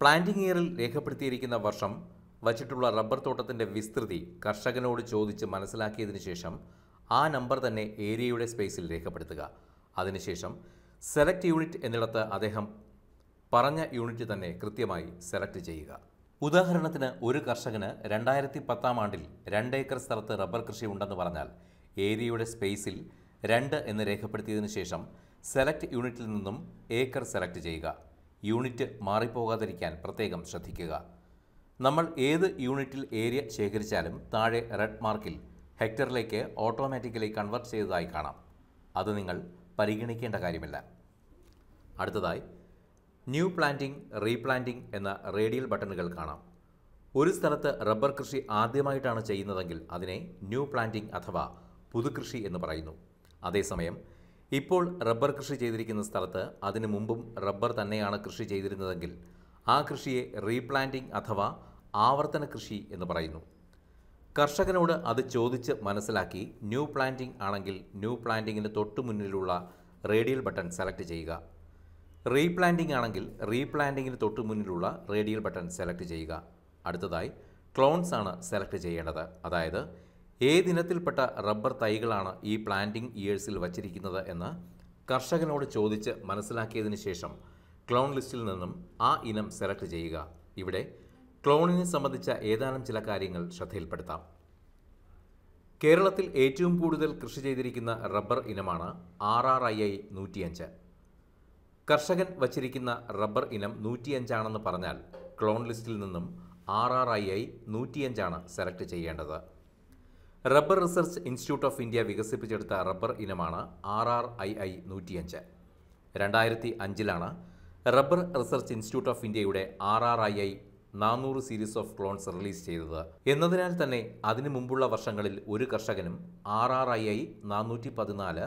പ്ലാന്റിംഗ് ഇയറിൽ രേഖപ്പെടുത്തിയിരിക്കുന്ന വർഷം വച്ചിട്ടുള്ള റബ്ബർ തോട്ടത്തിന്റെ വിസ്തൃതി കർഷകനോട് ചോദിച്ച് മനസ്സിലാക്കിയതിനു ശേഷം ആ നമ്പർ തന്നെ ഏരിയയുടെ സ്പേസിൽ രേഖപ്പെടുത്തുക. അതിനുശേഷം സെലക്ട് യൂണിറ്റ് എന്നിടത്ത് അദ്ദേഹം പറഞ്ഞ യൂണിറ്റ് തന്നെ കൃത്യമായി സെലക്ട് ചെയ്യുക. ഉദാഹരണത്തിന് ഒരു കർഷകന് രണ്ടായിരത്തി പത്താം ആണ്ടിൽ രണ്ട് ഏക്കർ സ്ഥലത്ത് റബ്ബർ കൃഷി ഉണ്ടെന്ന് പറഞ്ഞാൽ ഏരിയയുടെ സ്പേസിൽ രണ്ട് എന്ന് രേഖപ്പെടുത്തിയതിനു ശേഷം സെലക്ട് യൂണിറ്റിൽ നിന്നും ഏക്കർ സെലക്ട് ചെയ്യുക. യൂണിറ്റ് മാറിപ്പോകാതിരിക്കാൻ പ്രത്യേകം ശ്രദ്ധിക്കുക. നമ്മൾ ഏത് യൂണിറ്റിൽ ഏരിയ ശേഖരിച്ചാലും താഴെ റെഡ് മാർക്കിൽ ഹെക്ടറിലേക്ക് ഓട്ടോമാറ്റിക്കലി കൺവെർട്ട് ചെയ്തതായി കാണാം. അത് നിങ്ങൾ പരിഗണിക്കേണ്ട കാര്യമില്ല. അടുത്തതായി ന്യൂ പ്ലാന്റിംഗ് റീപ്ലാന്റിംഗ് എന്ന റേഡിയൽ ബട്ടണുകൾ കാണാം. ഒരു സ്ഥലത്ത് റബ്ബർ കൃഷി ആദ്യമായിട്ടാണ് ചെയ്യുന്നതെങ്കിൽ അതിനെ ന്യൂ പ്ലാന്റിംഗ് അഥവാ പുതുകൃഷി എന്ന് പറയുന്നു. അതേസമയം ഇപ്പോൾ റബ്ബർ കൃഷി ചെയ്തിരിക്കുന്ന സ്ഥലത്ത് അതിനു മുമ്പും റബ്ബർ തന്നെയാണ് കൃഷി ചെയ്തിരുന്നതെങ്കിൽ ആ കൃഷിയെ റീപ്ലാന്റിംഗ് അഥവാ ആവർത്തന കൃഷി എന്ന് പറയുന്നു. കർഷകനോട് അത് ചോദിച്ച് മനസ്സിലാക്കി ന്യൂ പ്ലാന്റിംഗ് ആണെങ്കിൽ ന്യൂ പ്ലാന്റിങ്ങിന് തൊട്ടു മുന്നിലുള്ള റേഡിയൽ ബട്ടൺ സെലക്ട് ചെയ്യുക. റീപ്ലാന്റിംഗ് ആണെങ്കിൽ റീപ്ലാന്റിങ്ങിന് തൊട്ടു മുന്നിലുള്ള റേഡിയൽ ബട്ടൺ സെലക്ട് ചെയ്യുക. അടുത്തതായി ക്ലോൺസ് ആണ് സെലക്ട് ചെയ്യേണ്ടത്. അതായത് ഏതിനത്തിൽപ്പെട്ട റബ്ബർ തൈകളാണ് ഈ പ്ലാന്റിംഗ് ഇയേഴ്സിൽ വച്ചിരിക്കുന്നത് എന്ന് കർഷകനോട് ചോദിച്ച് മനസ്സിലാക്കിയതിന് ശേഷം ക്ലോൺ ലിസ്റ്റിൽ നിന്നും ആ ഇനം സെലക്ട് ചെയ്യുക. ഇവിടെ ക്ലോണിനെ സംബന്ധിച്ച ഏതാനും ചില കാര്യങ്ങൾ ശ്രദ്ധയിൽപ്പെടുത്താം. കേരളത്തിൽ ഏറ്റവും കൂടുതൽ കൃഷി ചെയ്തിരിക്കുന്ന റബ്ബർ ഇനമാണ് ആർ ആർ ഐ ഐ നൂറ്റിയഞ്ച്. കർഷകൻ വച്ചിരിക്കുന്ന റബ്ബർ ഇനം നൂറ്റിയഞ്ചാണെന്ന് പറഞ്ഞാൽ ക്ലോൺ ലിസ്റ്റിൽ നിന്നും ആർ ആർ ഐ ഐ നൂറ്റിയഞ്ചാണ് സെലക്ട് ചെയ്യേണ്ടത്. Rubber research institute of India വികസിപ്പിച്ചെടുത്ത റബ്ബർ ഇനമാണ് ആർ ആർ ഐ ഐ നൂറ്റിയഞ്ച്. രണ്ടായിരത്തി അഞ്ചിലാണ് റബ്ബർ റിസർച്ച് ഇൻസ്റ്റിറ്റ്യൂട്ട് ഓഫ് ഇന്ത്യയുടെ ആർ ആർ ഐ ഐ നാനൂറ് സീരീസ് ഓഫ് ക്ലോൺസ് റിലീസ് ചെയ്തത്. എന്നതിനാൽ തന്നെ അതിനു മുമ്പുള്ള വർഷങ്ങളിൽ ഒരു കർഷകനും ആർ ആർ ഐ ഐ നാനൂറ്റി പതിനാല്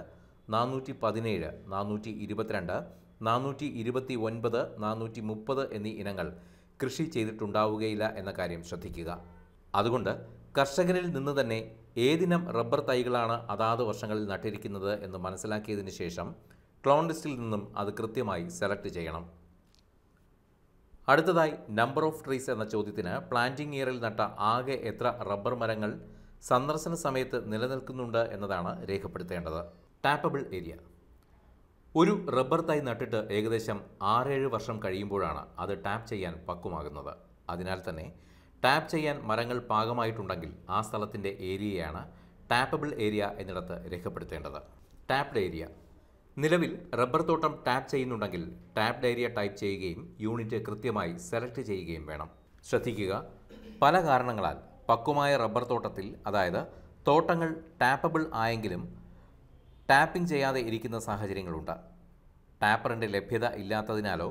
നാനൂറ്റി പതിനേഴ് നാനൂറ്റി ഇരുപത്തിരണ്ട് നാനൂറ്റി ഇരുപത്തി ഒൻപത് നാനൂറ്റി മുപ്പത് എന്നീ ഇനങ്ങൾ കൃഷി ചെയ്തിട്ടുണ്ടാവുകയില്ല എന്ന കാര്യം ശ്രദ്ധിക്കുക. അതുകൊണ്ട് കർഷകരിൽ നിന്ന് തന്നെ ഏതിനം റബ്ബർ തൈകളാണ് അതാത് വർഷങ്ങളിൽ നട്ടിരിക്കുന്നത് എന്ന് മനസ്സിലാക്കിയതിന് ശേഷം ക്ലോൺ ലിസ്റ്റിൽ നിന്നും അത് കൃത്യമായി സെലക്ട് ചെയ്യണം. അടുത്തതായി നമ്പർ ഓഫ് ട്രീസ് എന്ന ചോദ്യത്തിന് പ്ലാന്റിംഗ് ഇയറിൽ നട്ട ആകെ എത്ര റബ്ബർ മരങ്ങൾ സന്ദർശന സമയത്ത് നിലനിൽക്കുന്നുണ്ട് എന്നതാണ് രേഖപ്പെടുത്തേണ്ടത്. ടാപ്പബിൾ ഏരിയ ഒരു റബ്ബർ തൈ നട്ടിട്ട് ഏകദേശം ആറേഴ് വർഷം കഴിയുമ്പോഴാണ് അത് ടാപ്പ് ചെയ്യാൻ പക്വമാകുന്നത്. അതിനാൽ തന്നെ ടാപ്പ് ചെയ്യാൻ മരങ്ങൾ പാകമായിട്ടുണ്ടെങ്കിൽ ആ സ്ഥലത്തിന്റെ ഏരിയയാണ് ടാപ്പബിൾ ഏരിയ എന്നിടത്ത് രേഖപ്പെടുത്തേണ്ടത്. ടാപ്ഡ് ഏരിയ നിലവിൽ റബ്ബർ തോട്ടം ടാപ്പ് ചെയ്യുന്നുണ്ടെങ്കിൽ ടാപ്പ് ഡയറിയ ടൈപ്പ് ചെയ്യുകയും യൂണിറ്റ് കൃത്യമായി സെലക്ട് ചെയ്യുകയും വേണം. ശ്രദ്ധിക്കുക പല കാരണങ്ങളാൽ പക്വമായ റബ്ബർ തോട്ടത്തിൽ അതായത് തോട്ടങ്ങൾ ടാപ്പബിൾ ആയെങ്കിലും ടാപ്പിംഗ് ചെയ്യാതെ ഇരിക്കുന്ന സാഹചര്യങ്ങളുണ്ട്. ടാപ്പറിന്റെ ലഭ്യത ഇല്ലാത്തതിനാലോ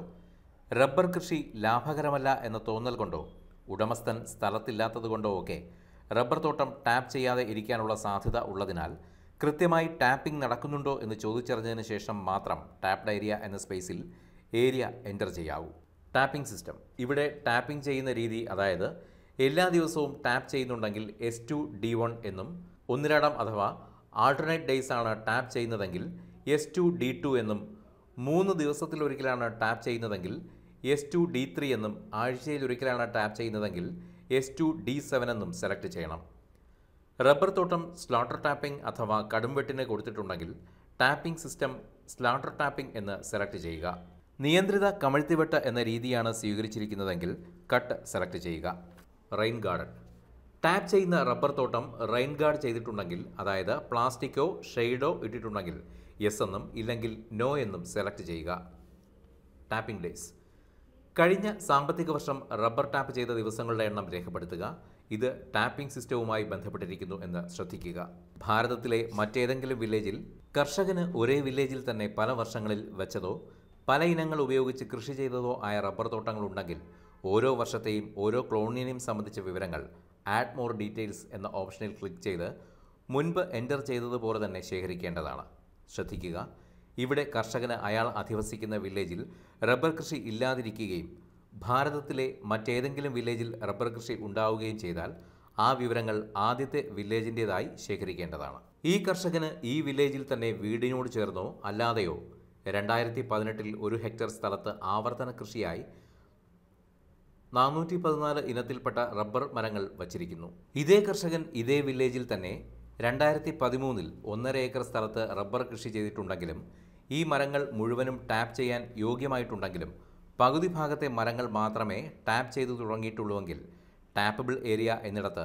റബ്ബർ കൃഷി ലാഭകരമല്ല എന്ന തോന്നൽ കൊണ്ടോ ഉടമസ്ഥൻ സ്ഥലത്തില്ലാത്തതുകൊണ്ടോ ഒക്കെ റബ്ബർ തോട്ടം ടാപ്പ് ചെയ്യാതെ ഇരിക്കാനുള്ള സാധ്യത ഉള്ളതിനാൽ കൃത്യമായി ടാപ്പിംഗ് നടക്കുന്നുണ്ടോ എന്ന് ചോദിച്ചറിഞ്ഞതിന് ശേഷം മാത്രം ടാപ്ഡ് ഏരിയ എന്ന സ്പേസിൽ ഏരിയ എന്റർ ചെയ്യാവൂ. Tapping system. ഇവിടെ ടാപ്പിംഗ് ചെയ്യുന്ന രീതി അതായത് എല്ലാ ദിവസവും ടാപ്പ് ചെയ്യുന്നുണ്ടെങ്കിൽ എസ് ടു ഡി വൺ എന്നും ഒന്നിരാടം അഥവാ ആൾട്ടർനേറ്റ് ഡേയ്സ് ആണ് ടാപ്പ് ചെയ്യുന്നതെങ്കിൽ എസ് ടു ഡി ടു എന്നും മൂന്ന് ദിവസത്തിലൊരിക്കലാണ് ടാപ്പ് ചെയ്യുന്നതെങ്കിൽ എസ് ടു ഡി ത്രീ എന്നും ആഴ്ചയിലൊരിക്കലാണ് ടാപ്പ് ചെയ്യുന്നതെങ്കിൽ എസ് ടു ഡി സെവൻ എന്നും സെലക്ട് ചെയ്യണം. റബ്ബർ തോട്ടം സ്ലാട്ടർ ടാപ്പിംഗ് അഥവാ കടുംവെട്ടിന് കൊടുത്തിട്ടുണ്ടെങ്കിൽ ടാപ്പിംഗ് സിസ്റ്റം സ്ലാട്ടർ ടാപ്പിംഗ് എന്ന് സെലക്ട് ചെയ്യുക. നിയന്ത്രിത കമഴ്ത്തിവെട്ട് എന്ന രീതിയാണ് സ്വീകരിച്ചിരിക്കുന്നതെങ്കിൽ കട്ട് സെലക്ട് ചെയ്യുക. Rain garden. ടാപ്പ് ചെയ്യുന്ന റബ്ബർ തോട്ടം റെയിൻ ഗാർഡ് ചെയ്തിട്ടുണ്ടെങ്കിൽ അതായത് പ്ലാസ്റ്റിക്കോ ഷെയ്ഡോ ഇട്ടിട്ടുണ്ടെങ്കിൽ യെസ് എന്നും ഇല്ലെങ്കിൽ നോ എന്നും സെലക്ട് ചെയ്യുക. Tapping days. കഴിഞ്ഞ സാമ്പത്തിക വർഷം റബ്ബർ ടാപ്പ് ചെയ്ത ദിവസങ്ങളുടെ എണ്ണം രേഖപ്പെടുത്തുക. ഇത് ടാപ്പിംഗ് സിസ്റ്റവുമായി ബന്ധപ്പെട്ടിരിക്കുന്നു എന്ന് ശ്രദ്ധിക്കുക. ഭാരതത്തിലെ മറ്റേതെങ്കിലും വില്ലേജിൽ കർഷകന് ഒരേ വില്ലേജിൽ തന്നെ പല വർഷങ്ങളിൽ വെച്ചതോ പല ഇനങ്ങൾ ഉപയോഗിച്ച് കൃഷി ചെയ്തതോ ആയ റബ്ബർ തോട്ടങ്ങൾ ഉണ്ടെങ്കിൽ ഓരോ വർഷത്തെയും ഓരോ ക്ലോണിനെയും സംബന്ധിച്ച വിവരങ്ങൾ ആഡ് മോർ ഡീറ്റെയിൽസ് എന്ന ഓപ്ഷനിൽ ക്ലിക്ക് ചെയ്ത് മുൻപ് എന്റർ ചെയ്തതുപോലെ തന്നെ ശേഖരിക്കേണ്ടതാണ്. ശ്രദ്ധിക്കുക ഇവിടെ കർഷകന് അയാൾ അധിവസിക്കുന്ന വില്ലേജിൽ റബ്ബർ കൃഷി ഇല്ലാതിരിക്കുകയും ഭാരതത്തിലെ മറ്റേതെങ്കിലും വില്ലേജിൽ റബ്ബർ കൃഷി ഉണ്ടാവുകയും ചെയ്താൽ ആ വിവരങ്ങൾ ആദ്യത്തെ വില്ലേജിന്റേതായി ശേഖരിക്കേണ്ടതാണ്. ഈ കർഷകന് ഈ വില്ലേജിൽ തന്നെ വീടിനോട് ചേർന്നോ അല്ലാതെയോ രണ്ടായിരത്തി പതിനെട്ടിൽ ഒരു ഹെക്ടർ സ്ഥലത്ത് ആവർത്തന കൃഷിയായി നാനൂറ്റി പതിനാല് ഇനത്തിൽപ്പെട്ട റബ്ബർ മരങ്ങൾ വച്ചിരിക്കുന്നു. ഇതേ കർഷകൻ ഇതേ വില്ലേജിൽ തന്നെ രണ്ടായിരത്തി പതിമൂന്നിൽ ഒന്നര ഏക്കർ സ്ഥലത്ത് റബ്ബർ കൃഷി ചെയ്തിട്ടുണ്ടെങ്കിലും ഈ മരങ്ങൾ മുഴുവനും ടാപ്പ് ചെയ്യാൻ യോഗ്യമായിട്ടുണ്ടെങ്കിലും പകുതി ഭാഗത്തെ മരങ്ങൾ മാത്രമേ ടാപ്പ് ചെയ്തു തുടങ്ങിയിട്ടുള്ളൂവെങ്കിൽ ടാപ്പബിൾ ഏരിയ എന്നിടത്ത്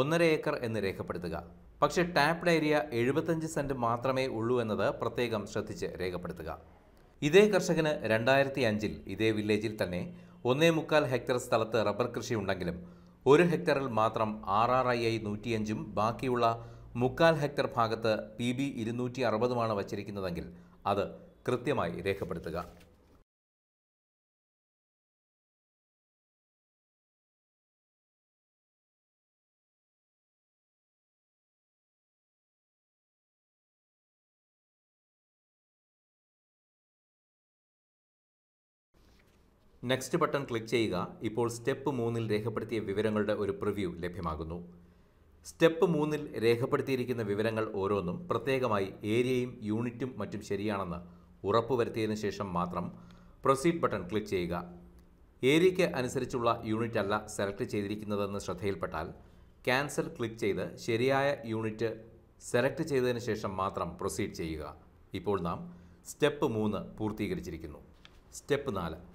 ഒന്നര ഏക്കർ എന്ന് രേഖപ്പെടുത്തുക. പക്ഷേ ടാപ്പ്ഡ് ഏരിയ എഴുപത്തഞ്ച് സെന്റ് മാത്രമേ ഉള്ളൂ എന്നത് പ്രത്യേകം ശ്രദ്ധിച്ച് രേഖപ്പെടുത്തുക. ഇതേ കർഷകന് രണ്ടായിരത്തി അഞ്ചിൽ ഇതേ വില്ലേജിൽ തന്നെ ഒന്നേ മുക്കാൽ ഹെക്ടർ സ്ഥലത്ത് റബ്ബർ കൃഷി ഉണ്ടെങ്കിലും ഒരു ഹെക്ടറിൽ മാത്രം ആർ ആർ ഐ ഐ നൂറ്റിയഞ്ചും ബാക്കിയുള്ള മുക്കാൽ ഹെക്ടർ ഭാഗത്ത് പി ബി ഇരുന്നൂറ്റി അറുപതുമാണ് വച്ചിരിക്കുന്നതെങ്കിൽ അത് കൃത്യമായി രേഖപ്പെടുത്തുക. നെക്സ്റ്റ് ബട്ടൺ ക്ലിക്ക് ചെയ്യുക. ഇപ്പോൾ സ്റ്റെപ്പ് മൂന്നിൽ രേഖപ്പെടുത്തിയ വിവരങ്ങളുടെ ഒരു പ്രിവ്യൂ ലഭ്യമാകുന്നു. സ്റ്റെപ്പ് മൂന്നിൽ രേഖപ്പെടുത്തിയിരിക്കുന്ന വിവരങ്ങൾ ഓരോന്നും പ്രത്യേകമായി ഏരിയയും യൂണിറ്റും മറ്റും ശരിയാണെന്ന് ഉറപ്പുവരുത്തിയതിനു ശേഷം മാത്രം പ്രൊസീഡ് ബട്ടൺ ക്ലിക്ക് ചെയ്യുക. ഏരിയയ്ക്ക് അനുസരിച്ചുള്ള യൂണിറ്റ് അല്ല സെലക്ട് ചെയ്തിരിക്കുന്നതെന്ന് ശ്രദ്ധയിൽപ്പെട്ടാൽ ക്യാൻസൽ ക്ലിക്ക് ചെയ്ത് ശരിയായ യൂണിറ്റ് സെലക്ട് ചെയ്തതിന് ശേഷം മാത്രം പ്രൊസീഡ് ചെയ്യുക. ഇപ്പോൾ നാം സ്റ്റെപ്പ് മൂന്ന് പൂർത്തീകരിച്ചിരിക്കുന്നു. സ്റ്റെപ്പ് നാല്.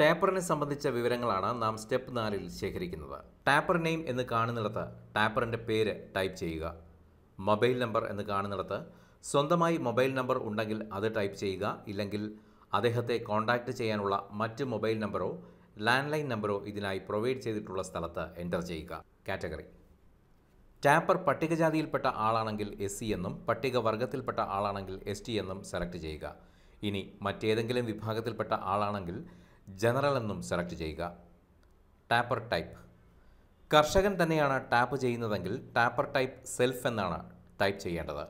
ടാപ്പറിനെ സംബന്ധിച്ച വിവരങ്ങളാണ് നാം സ്റ്റെപ്പ് നാലിൽ ശേഖരിക്കുന്നത്. ടാപ്പർ നെയിം എന്ന് കാണുന്നിടത്ത് ടാപ്പറിന്റെ പേര് ടൈപ്പ് ചെയ്യുക. മൊബൈൽ നമ്പർ എന്ന് കാണുന്നിടത്ത് സ്വന്തമായി മൊബൈൽ നമ്പർ ഉണ്ടെങ്കിൽ അത് ടൈപ്പ് ചെയ്യുക. ഇല്ലെങ്കിൽ അദ്ദേഹത്തെ കോൺടാക്റ്റ് ചെയ്യാനുള്ള മറ്റ് മൊബൈൽ നമ്പറോ ലാൻഡ് ലൈൻ നമ്പറോ ഇതിനായി പ്രൊവൈഡ് ചെയ്തിട്ടുള്ള സ്ഥലത്ത് എന്റർ ചെയ്യുക. കാറ്റഗറി. ടാപ്പർ പട്ടികജാതിയിൽപ്പെട്ട ആളാണെങ്കിൽ എസ് സി എന്നും പട്ടികവർഗത്തിൽപ്പെട്ട ആളാണെങ്കിൽ എസ് ടി എന്നും സെലക്ട് ചെയ്യുക. ഇനി മറ്റേതെങ്കിലും വിഭാഗത്തിൽപ്പെട്ട ആളാണെങ്കിൽ ജനറൽ എന്നും സെലക്ട് ചെയ്യുക. Tapper type. കർഷകൻ തന്നെയാണ് ടാപ്പ് ചെയ്യുന്നതെങ്കിൽ ടാപ്പർ ടൈപ്പ് സെൽഫ് എന്നാണ് ടൈപ്പ് ചെയ്യേണ്ടത്.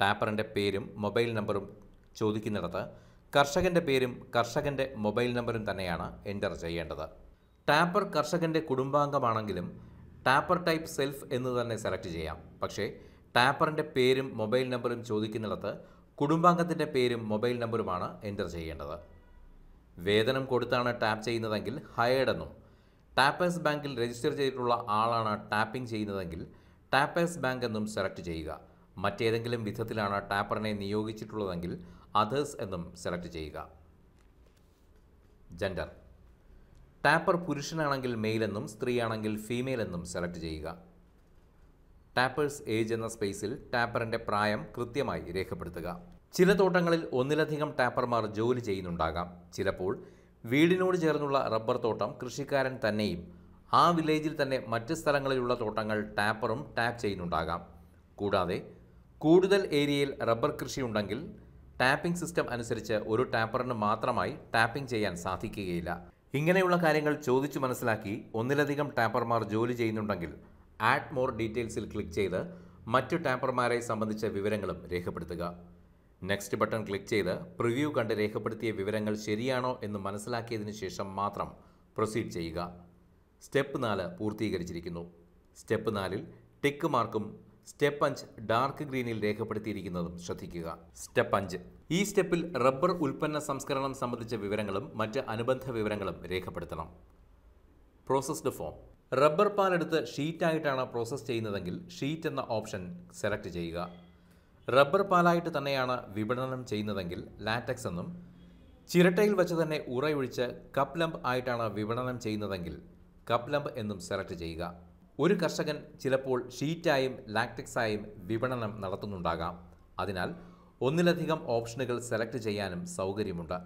ടാപ്പറിന്റെ പേരും മൊബൈൽ നമ്പറും ചോദിക്കുന്നിടത്ത് കർഷകന്റെ പേരും കർഷകന്റെ മൊബൈൽ നമ്പറും തന്നെയാണ് എന്റർ ചെയ്യേണ്ടത്. ടാപ്പർ കർഷകന്റെ കുടുംബാംഗമാണെങ്കിലും ടാപ്പർ ടൈപ്പ് സെൽഫ് എന്ന് തന്നെ സെലക്ട് ചെയ്യാം. പക്ഷേ ടാപ്പറിന്റെ പേരും മൊബൈൽ നമ്പറും ചോദിക്കുന്നിടത്ത് കുടുംബാംഗത്തിന്റെ പേരും മൊബൈൽ നമ്പറുമാണ് എന്റർ ചെയ്യേണ്ടത്. വേതനം കൊടുത്താണ് ടാപ്പ് ചെയ്യുന്നതെങ്കിൽ ഹയേഡ് എന്നും ടാപ്പേഴ്സ് ബാങ്കിൽ രജിസ്റ്റർ ചെയ്തിട്ടുള്ള ആളാണ് ടാപ്പിംഗ് ചെയ്യുന്നതെങ്കിൽ ടാപ്പേഴ്സ് ബാങ്ക് എന്നും സെലക്ട് ചെയ്യുക. മറ്റേതെങ്കിലും വിധത്തിലാണ് ടാപ്പറിനെ നിയോഗിച്ചിട്ടുള്ളതെങ്കിൽ അതേഴ്സ് എന്നും സെലക്ട് ചെയ്യുക. ജെൻഡർ ടാപ്പർ പുരുഷനാണെങ്കിൽ മെയിൽ എന്നും സ്ത്രീയാണെങ്കിൽ ഫീമെയിൽ എന്നും സെലക്ട് ചെയ്യുക. ടാപ്പേഴ്സ് ഏജ് എന്ന സ്പേസിൽ ടാപ്പറിന്റെ പ്രായം കൃത്യമായി രേഖപ്പെടുത്തുക. ചില തോട്ടങ്ങളിൽ ഒന്നിലധികം ടാപ്പർമാർ ജോലി ചെയ്യുന്നുണ്ടാകാം. ചിലപ്പോൾ വീടിനോട് ചേർന്നുള്ള റബ്ബർ തോട്ടം കൃഷിക്കാരൻ തന്നെയും ആ വില്ലേജിൽ തന്നെ മറ്റ് സ്ഥലങ്ങളിലുള്ള തോട്ടങ്ങൾ ടാപ്പറും ടാപ്പ് ചെയ്യുന്നുണ്ടാകാം. കൂടാതെ കൂടുതൽ ഏരിയയിൽ റബ്ബർ കൃഷി ഉണ്ടെങ്കിൽ ടാപ്പിംഗ് സിസ്റ്റം അനുസരിച്ച് ഒരു ടാപ്പറിന് മാത്രമായി ടാപ്പിംഗ് ചെയ്യാൻ സാധിക്കുകയില്ല. ഇങ്ങനെയുള്ള കാര്യങ്ങൾ ചോദിച്ചു മനസ്സിലാക്കി ഒന്നിലധികം ടാപ്പർമാർ ജോലി ചെയ്യുന്നുണ്ടെങ്കിൽ ആഡ് മോർ ഡീറ്റെയിൽസിൽ ക്ലിക്ക് ചെയ്ത് മറ്റ് ടാപ്പർമാരെ സംബന്ധിച്ച വിവരങ്ങളും രേഖപ്പെടുത്തുക. നെക്സ്റ്റ് ബട്ടൺ ക്ലിക്ക് ചെയ്ത് പ്രിവ്യൂ കണ്ട് രേഖപ്പെടുത്തിയ വിവരങ്ങൾ ശരിയാണോ എന്ന് മനസ്സിലാക്കിയതിന് ശേഷം മാത്രം പ്രൊസീഡ് ചെയ്യുക. സ്റ്റെപ്പ് നാല് പൂർത്തീകരിച്ചിരിക്കുന്നു. സ്റ്റെപ്പ് നാലിൽ ടിക്ക് മാർക്കും സ്റ്റെപ്പ് അഞ്ച് ഡാർക്ക് ഗ്രീനിൽ രേഖപ്പെടുത്തിയിരിക്കുന്നതും ശ്രദ്ധിക്കുക. സ്റ്റെപ്പ് അഞ്ച്. ഈ സ്റ്റെപ്പിൽ റബ്ബർ ഉൽപ്പന്ന സംസ്കരണം സംബന്ധിച്ച വിവരങ്ങളും മറ്റ് അനുബന്ധ വിവരങ്ങളും രേഖപ്പെടുത്തണം. പ്രോസസ്ഡ് ഫോം റബ്ബർ പാലെടുത്ത് ഷീറ്റായിട്ടാണ് പ്രോസസ്സ് ചെയ്യുന്നതെങ്കിൽ ഷീറ്റ് എന്ന ഓപ്ഷൻ സെലക്ട് ചെയ്യുക. റബ്ബർ പാലായിട്ട് തന്നെയാണ് വിപണനം ചെയ്യുന്നതെങ്കിൽ ലാറ്റക്സ് എന്നും ചിരട്ടയിൽ വെച്ച് തന്നെ ഉറയൊഴിച്ച് കപ്പ് ലംബ് ആയിട്ടാണ് വിപണനം ചെയ്യുന്നതെങ്കിൽ കപ്പ് ലംബ് എന്നും സെലക്ട് ചെയ്യുക. ഒരു കർഷകൻ ചിലപ്പോൾ ഷീറ്റായും ലാക്ടിക്സായും വിപണനം നടത്തുന്നുണ്ടാകാം. അതിനാൽ ഒന്നിലധികം ഓപ്ഷനുകൾ സെലക്ട് ചെയ്യാനും സൗകര്യമുണ്ട്.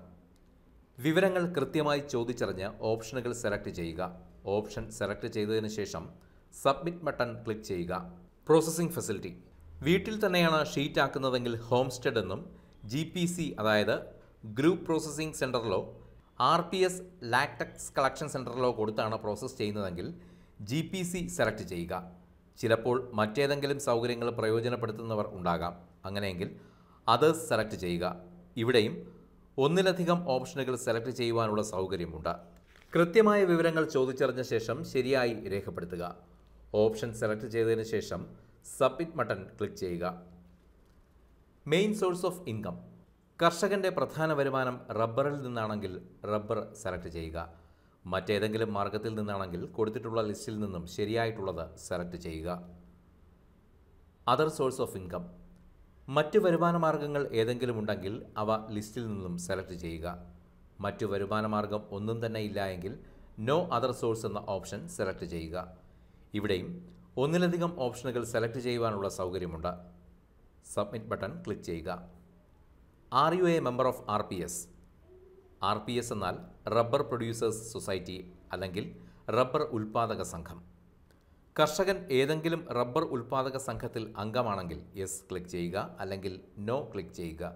വിവരങ്ങൾ കൃത്യമായി ചോദിച്ചറിഞ്ഞ് ഓപ്ഷനുകൾ സെലക്ട് ചെയ്യുക. ഓപ്ഷൻ സെലക്ട് ചെയ്തതിന് ശേഷം സബ്മിറ്റ് ബട്ടൺ ക്ലിക്ക് ചെയ്യുക. Processing facility. വീട്ടിൽ തന്നെയാണ് ഷീറ്റ് ആക്കുന്നതെങ്കിൽ ഹോം സ്റ്റഡ് എന്നും ജി പി സി അതായത് group processing സെന്ററിലോ R P S latex collection സെന്ററിലോ കൊടുത്താണ് പ്രോസസ്സ് ചെയ്യുന്നതെങ്കിൽ ജി പി സി സെലക്ട് ചെയ്യുക. ചിലപ്പോൾ മറ്റേതെങ്കിലും സൗകര്യങ്ങൾ പ്രയോജനപ്പെടുത്തുന്നവർ ഉണ്ടാകാം. അങ്ങനെയെങ്കിൽ അത് സെലക്ട് ചെയ്യുക. ഇവിടെയും ഒന്നിലധികം ഓപ്ഷനുകൾ സെലക്ട് ചെയ്യുവാനുള്ള സൗകര്യമുണ്ട്. കൃത്യമായ വിവരങ്ങൾ ചോദിച്ചറിഞ്ഞ ശേഷം ശരിയായി രേഖപ്പെടുത്തുക. ഓപ്ഷൻ സെലക്ട് ചെയ്തതിന് ശേഷം സബ്മിറ്റ് ബട്ടൺ ക്ലിക്ക് ചെയ്യുക. Main source of income. കർഷകന്റെ പ്രധാന വരുമാനം റബ്ബറിൽ നിന്നാണെങ്കിൽ റബ്ബർ സെലക്ട് ചെയ്യുക. മറ്റേതെങ്കിലും മാർഗത്തിൽ നിന്നാണെങ്കിൽ കൊടുത്തിട്ടുള്ള ലിസ്റ്റിൽ നിന്നും ശരിയായിട്ടുള്ളത് സെലക്ട് ചെയ്യുക. അതർ സോഴ്സ് ഓഫ് ഇൻകം മറ്റ് വരുമാന മാർഗങ്ങൾ ഏതെങ്കിലും ഉണ്ടെങ്കിൽ അവ ലിസ്റ്റിൽ നിന്നും സെലക്ട് ചെയ്യുക. മറ്റു വരുമാന മാർഗം ഒന്നും തന്നെ ഇല്ല എങ്കിൽ നോ അതർ സോഴ്സ് എന്ന ഓപ്ഷൻ സെലക്ട് ചെയ്യുക. ഇവിടെയും ഒന്നിലധികം ഓപ്ഷനുകൾ സെലക്ട് ചെയ്യുവാനുള്ള സൗകര്യമുണ്ട്. സബ്മിറ്റ് ബട്ടൺ ക്ലിക്ക് ചെയ്യുക. R U A member of R P S R P S എന്നാൽ റബ്ബർ പ്രൊഡ്യൂസേഴ്സ് സൊസൈറ്റി അല്ലെങ്കിൽ റബ്ബർ ഉൽപ്പാദക സംഘം. കർഷകൻ ഏതെങ്കിലും റബ്ബർ ഉൽപ്പാദക സംഘത്തിൽ അംഗമാണെങ്കിൽ യെസ് ക്ലിക്ക് ചെയ്യുക അല്ലെങ്കിൽ നോ ക്ലിക്ക് ചെയ്യുക.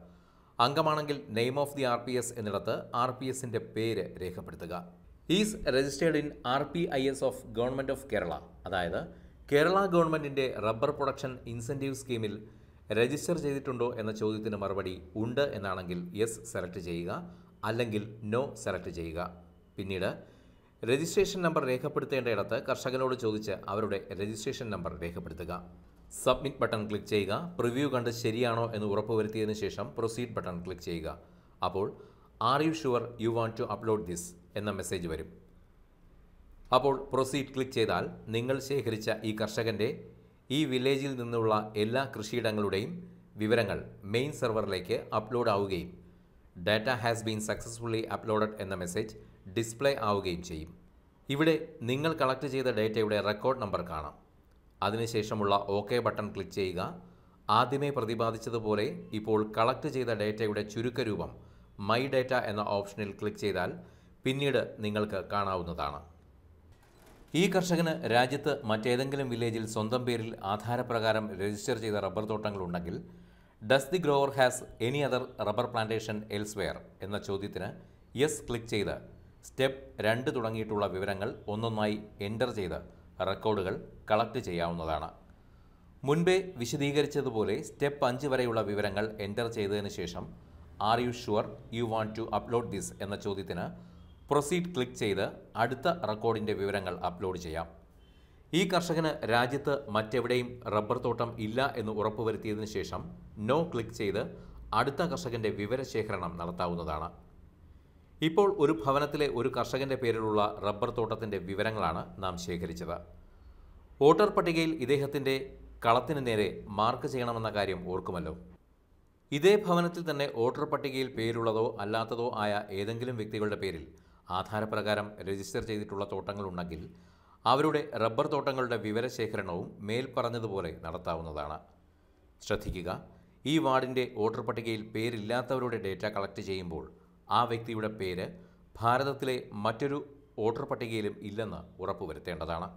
അംഗമാണെങ്കിൽ name of the R P S എന്നിടത്ത് R P എസിന്റെ പേര് രേഖപ്പെടുത്തുക. Is registered in R P I S of government of Kerala അതായത് കേരള ഗവൺമെന്റിന്റെ റബ്ബർ പ്രൊഡക്ഷൻ ഇൻസെന്റീവ് സ്കീമിൽ രജിസ്റ്റർ ചെയ്തിട്ടുണ്ടോ എന്ന ചോദ്യത്തിന് മറുപടി ഉണ്ട് എന്നാണെങ്കിൽ യെസ് സെലക്ട് ചെയ്യുക. അല്ലെങ്കിൽ നോ സെലക്ട് ചെയ്യുക. പിന്നീട് രജിസ്ട്രേഷൻ നമ്പർ രേഖപ്പെടുത്തേണ്ടയിടത്ത് കർഷകനോട് ചോദിച്ച് അവരുടെ രജിസ്ട്രേഷൻ നമ്പർ രേഖപ്പെടുത്തുക. സബ്മിറ്റ് ബട്ടൺ ക്ലിക്ക് ചെയ്യുക. പ്രിവ്യൂ കണ്ട് ശരിയാണോ എന്ന് ഉറപ്പുവരുത്തിയതിന് ശേഷം പ്രൊസീഡ് ബട്ടൺ ക്ലിക്ക് ചെയ്യുക. അപ്പോൾ are you sure you want to upload this എന്ന മെസ്സേജ് വരും. അപ്പോൾ പ്രൊസീഡ് ക്ലിക്ക് ചെയ്താൽ നിങ്ങൾ ശേഖരിച്ച ഈ കർഷകന്റെ ഈ വില്ലേജിൽ നിന്നുള്ള എല്ലാ കൃഷിയിടങ്ങളുടെയും വിവരങ്ങൾ മെയിൻ സെർവറിലേക്ക് അപ്ലോഡ് ആവുകയും data has been successfully uploaded എന്ന മെസ്സേജ് ഡിസ്പ്ലേ ആവുകയും ചെയ്യും. ഇവിടെ നിങ്ങൾ കളക്ട് ചെയ്ത ഡേറ്റയുടെ റെക്കോർഡ് നമ്പർ കാണാം. അതിനുശേഷമുള്ള ഓക്കെ ബട്ടൺ ക്ലിക്ക് ചെയ്യുക. ആദ്യമേ പ്രതിപാദിച്ചതുപോലെ ഇപ്പോൾ കളക്ട് ചെയ്ത ഡേറ്റയുടെ ചുരുക്കരൂപം മൈ ഡേറ്റ എന്ന ഓപ്ഷനിൽ ക്ലിക്ക് ചെയ്താൽ പിന്നീട് നിങ്ങൾക്ക് കാണാവുന്നതാണ്. ഈ കർഷകന് രാജ്യത്ത് മറ്റേതെങ്കിലും വില്ലേജിൽ സ്വന്തം പേരിൽ ആധാരപ്രകാരം രജിസ്റ്റർ ചെയ്ത റബ്ബർ തോട്ടങ്ങൾ ഉണ്ടെങ്കിൽ does the grower has any other rubber plantation elsewhere എന്ന ചോദ്യത്തിന് യെസ് ക്ലിക്ക് ചെയ്ത് സ്റ്റെപ്പ് രണ്ട് തുടങ്ങിയിട്ടുള്ള വിവരങ്ങൾ ഒന്നൊന്നായി എന്റർ ചെയ്ത് റെക്കോർഡുകൾ കളക്ട് ചെയ്യാവുന്നതാണ്. മുൻപേ വിശദീകരിച്ചതുപോലെ സ്റ്റെപ്പ് അഞ്ച് വരെയുള്ള വിവരങ്ങൾ എന്റർ ചെയ്തതിന് ശേഷം are you sure you want to upload this എന്ന ചോദ്യത്തിന് പ്രൊസീഡ് ക്ലിക്ക് ചെയ്ത് അടുത്ത റെക്കോർഡിന്റെ വിവരങ്ങൾ അപ്ലോഡ് ചെയ്യാം. ഈ കർഷകന് രാജ്യത്ത് മറ്റെവിടെയും റബ്ബർ തോട്ടം ഇല്ല എന്ന് ഉറപ്പുവരുത്തിയതിനു ശേഷം നോ ക്ലിക്ക് ചെയ്ത് അടുത്ത കർഷകന്റെ വിവരശേഖരണം നടത്താവുന്നതാണ്. ഇപ്പോൾ ഒരു ഭവനത്തിലെ ഒരു കർഷകന്റെ പേരിലുള്ള റബ്ബർ തോട്ടത്തിന്റെ വിവരങ്ങളാണ് നാം ശേഖരിച്ചത്. വോട്ടർ പട്ടികയിൽ ഇദ്ദേഹത്തിന്റെ കളത്തിന് നേരെ മാർക്ക് ചെയ്യണമെന്ന കാര്യം ഓർക്കുമല്ലോ. ഇതേ ഭവനത്തിൽ തന്നെ വോട്ടർ പട്ടികയിൽ പേരുള്ളതോ അല്ലാത്തതോ ആയ ഏതെങ്കിലും വ്യക്തികളുടെ പേരിൽ ആധാരപ്രകാരം രജിസ്റ്റർ ചെയ്തിട്ടുള്ള തോട്ടങ്ങളുണ്ടെങ്കിൽ അവരുടെ റബ്ബർ തോട്ടങ്ങളുടെ വിവരശേഖരണവും മേൽ പറഞ്ഞതുപോലെ നടത്താവുന്നതാണ്. ശ്രദ്ധിക്കുക ഈ വാർഡിന്റെ വോട്ടർ പട്ടികയിൽ പേരില്ലാത്തവരുടെ ഡേറ്റ കളക്ട് ചെയ്യുമ്പോൾ ആ വ്യക്തിയുടെ പേര് ഭാരതത്തിലെ മറ്റൊരു വോട്ടർ പട്ടികയിലും ഇല്ലെന്ന് ഉറപ്പുവരുത്തേണ്ടതാണ്.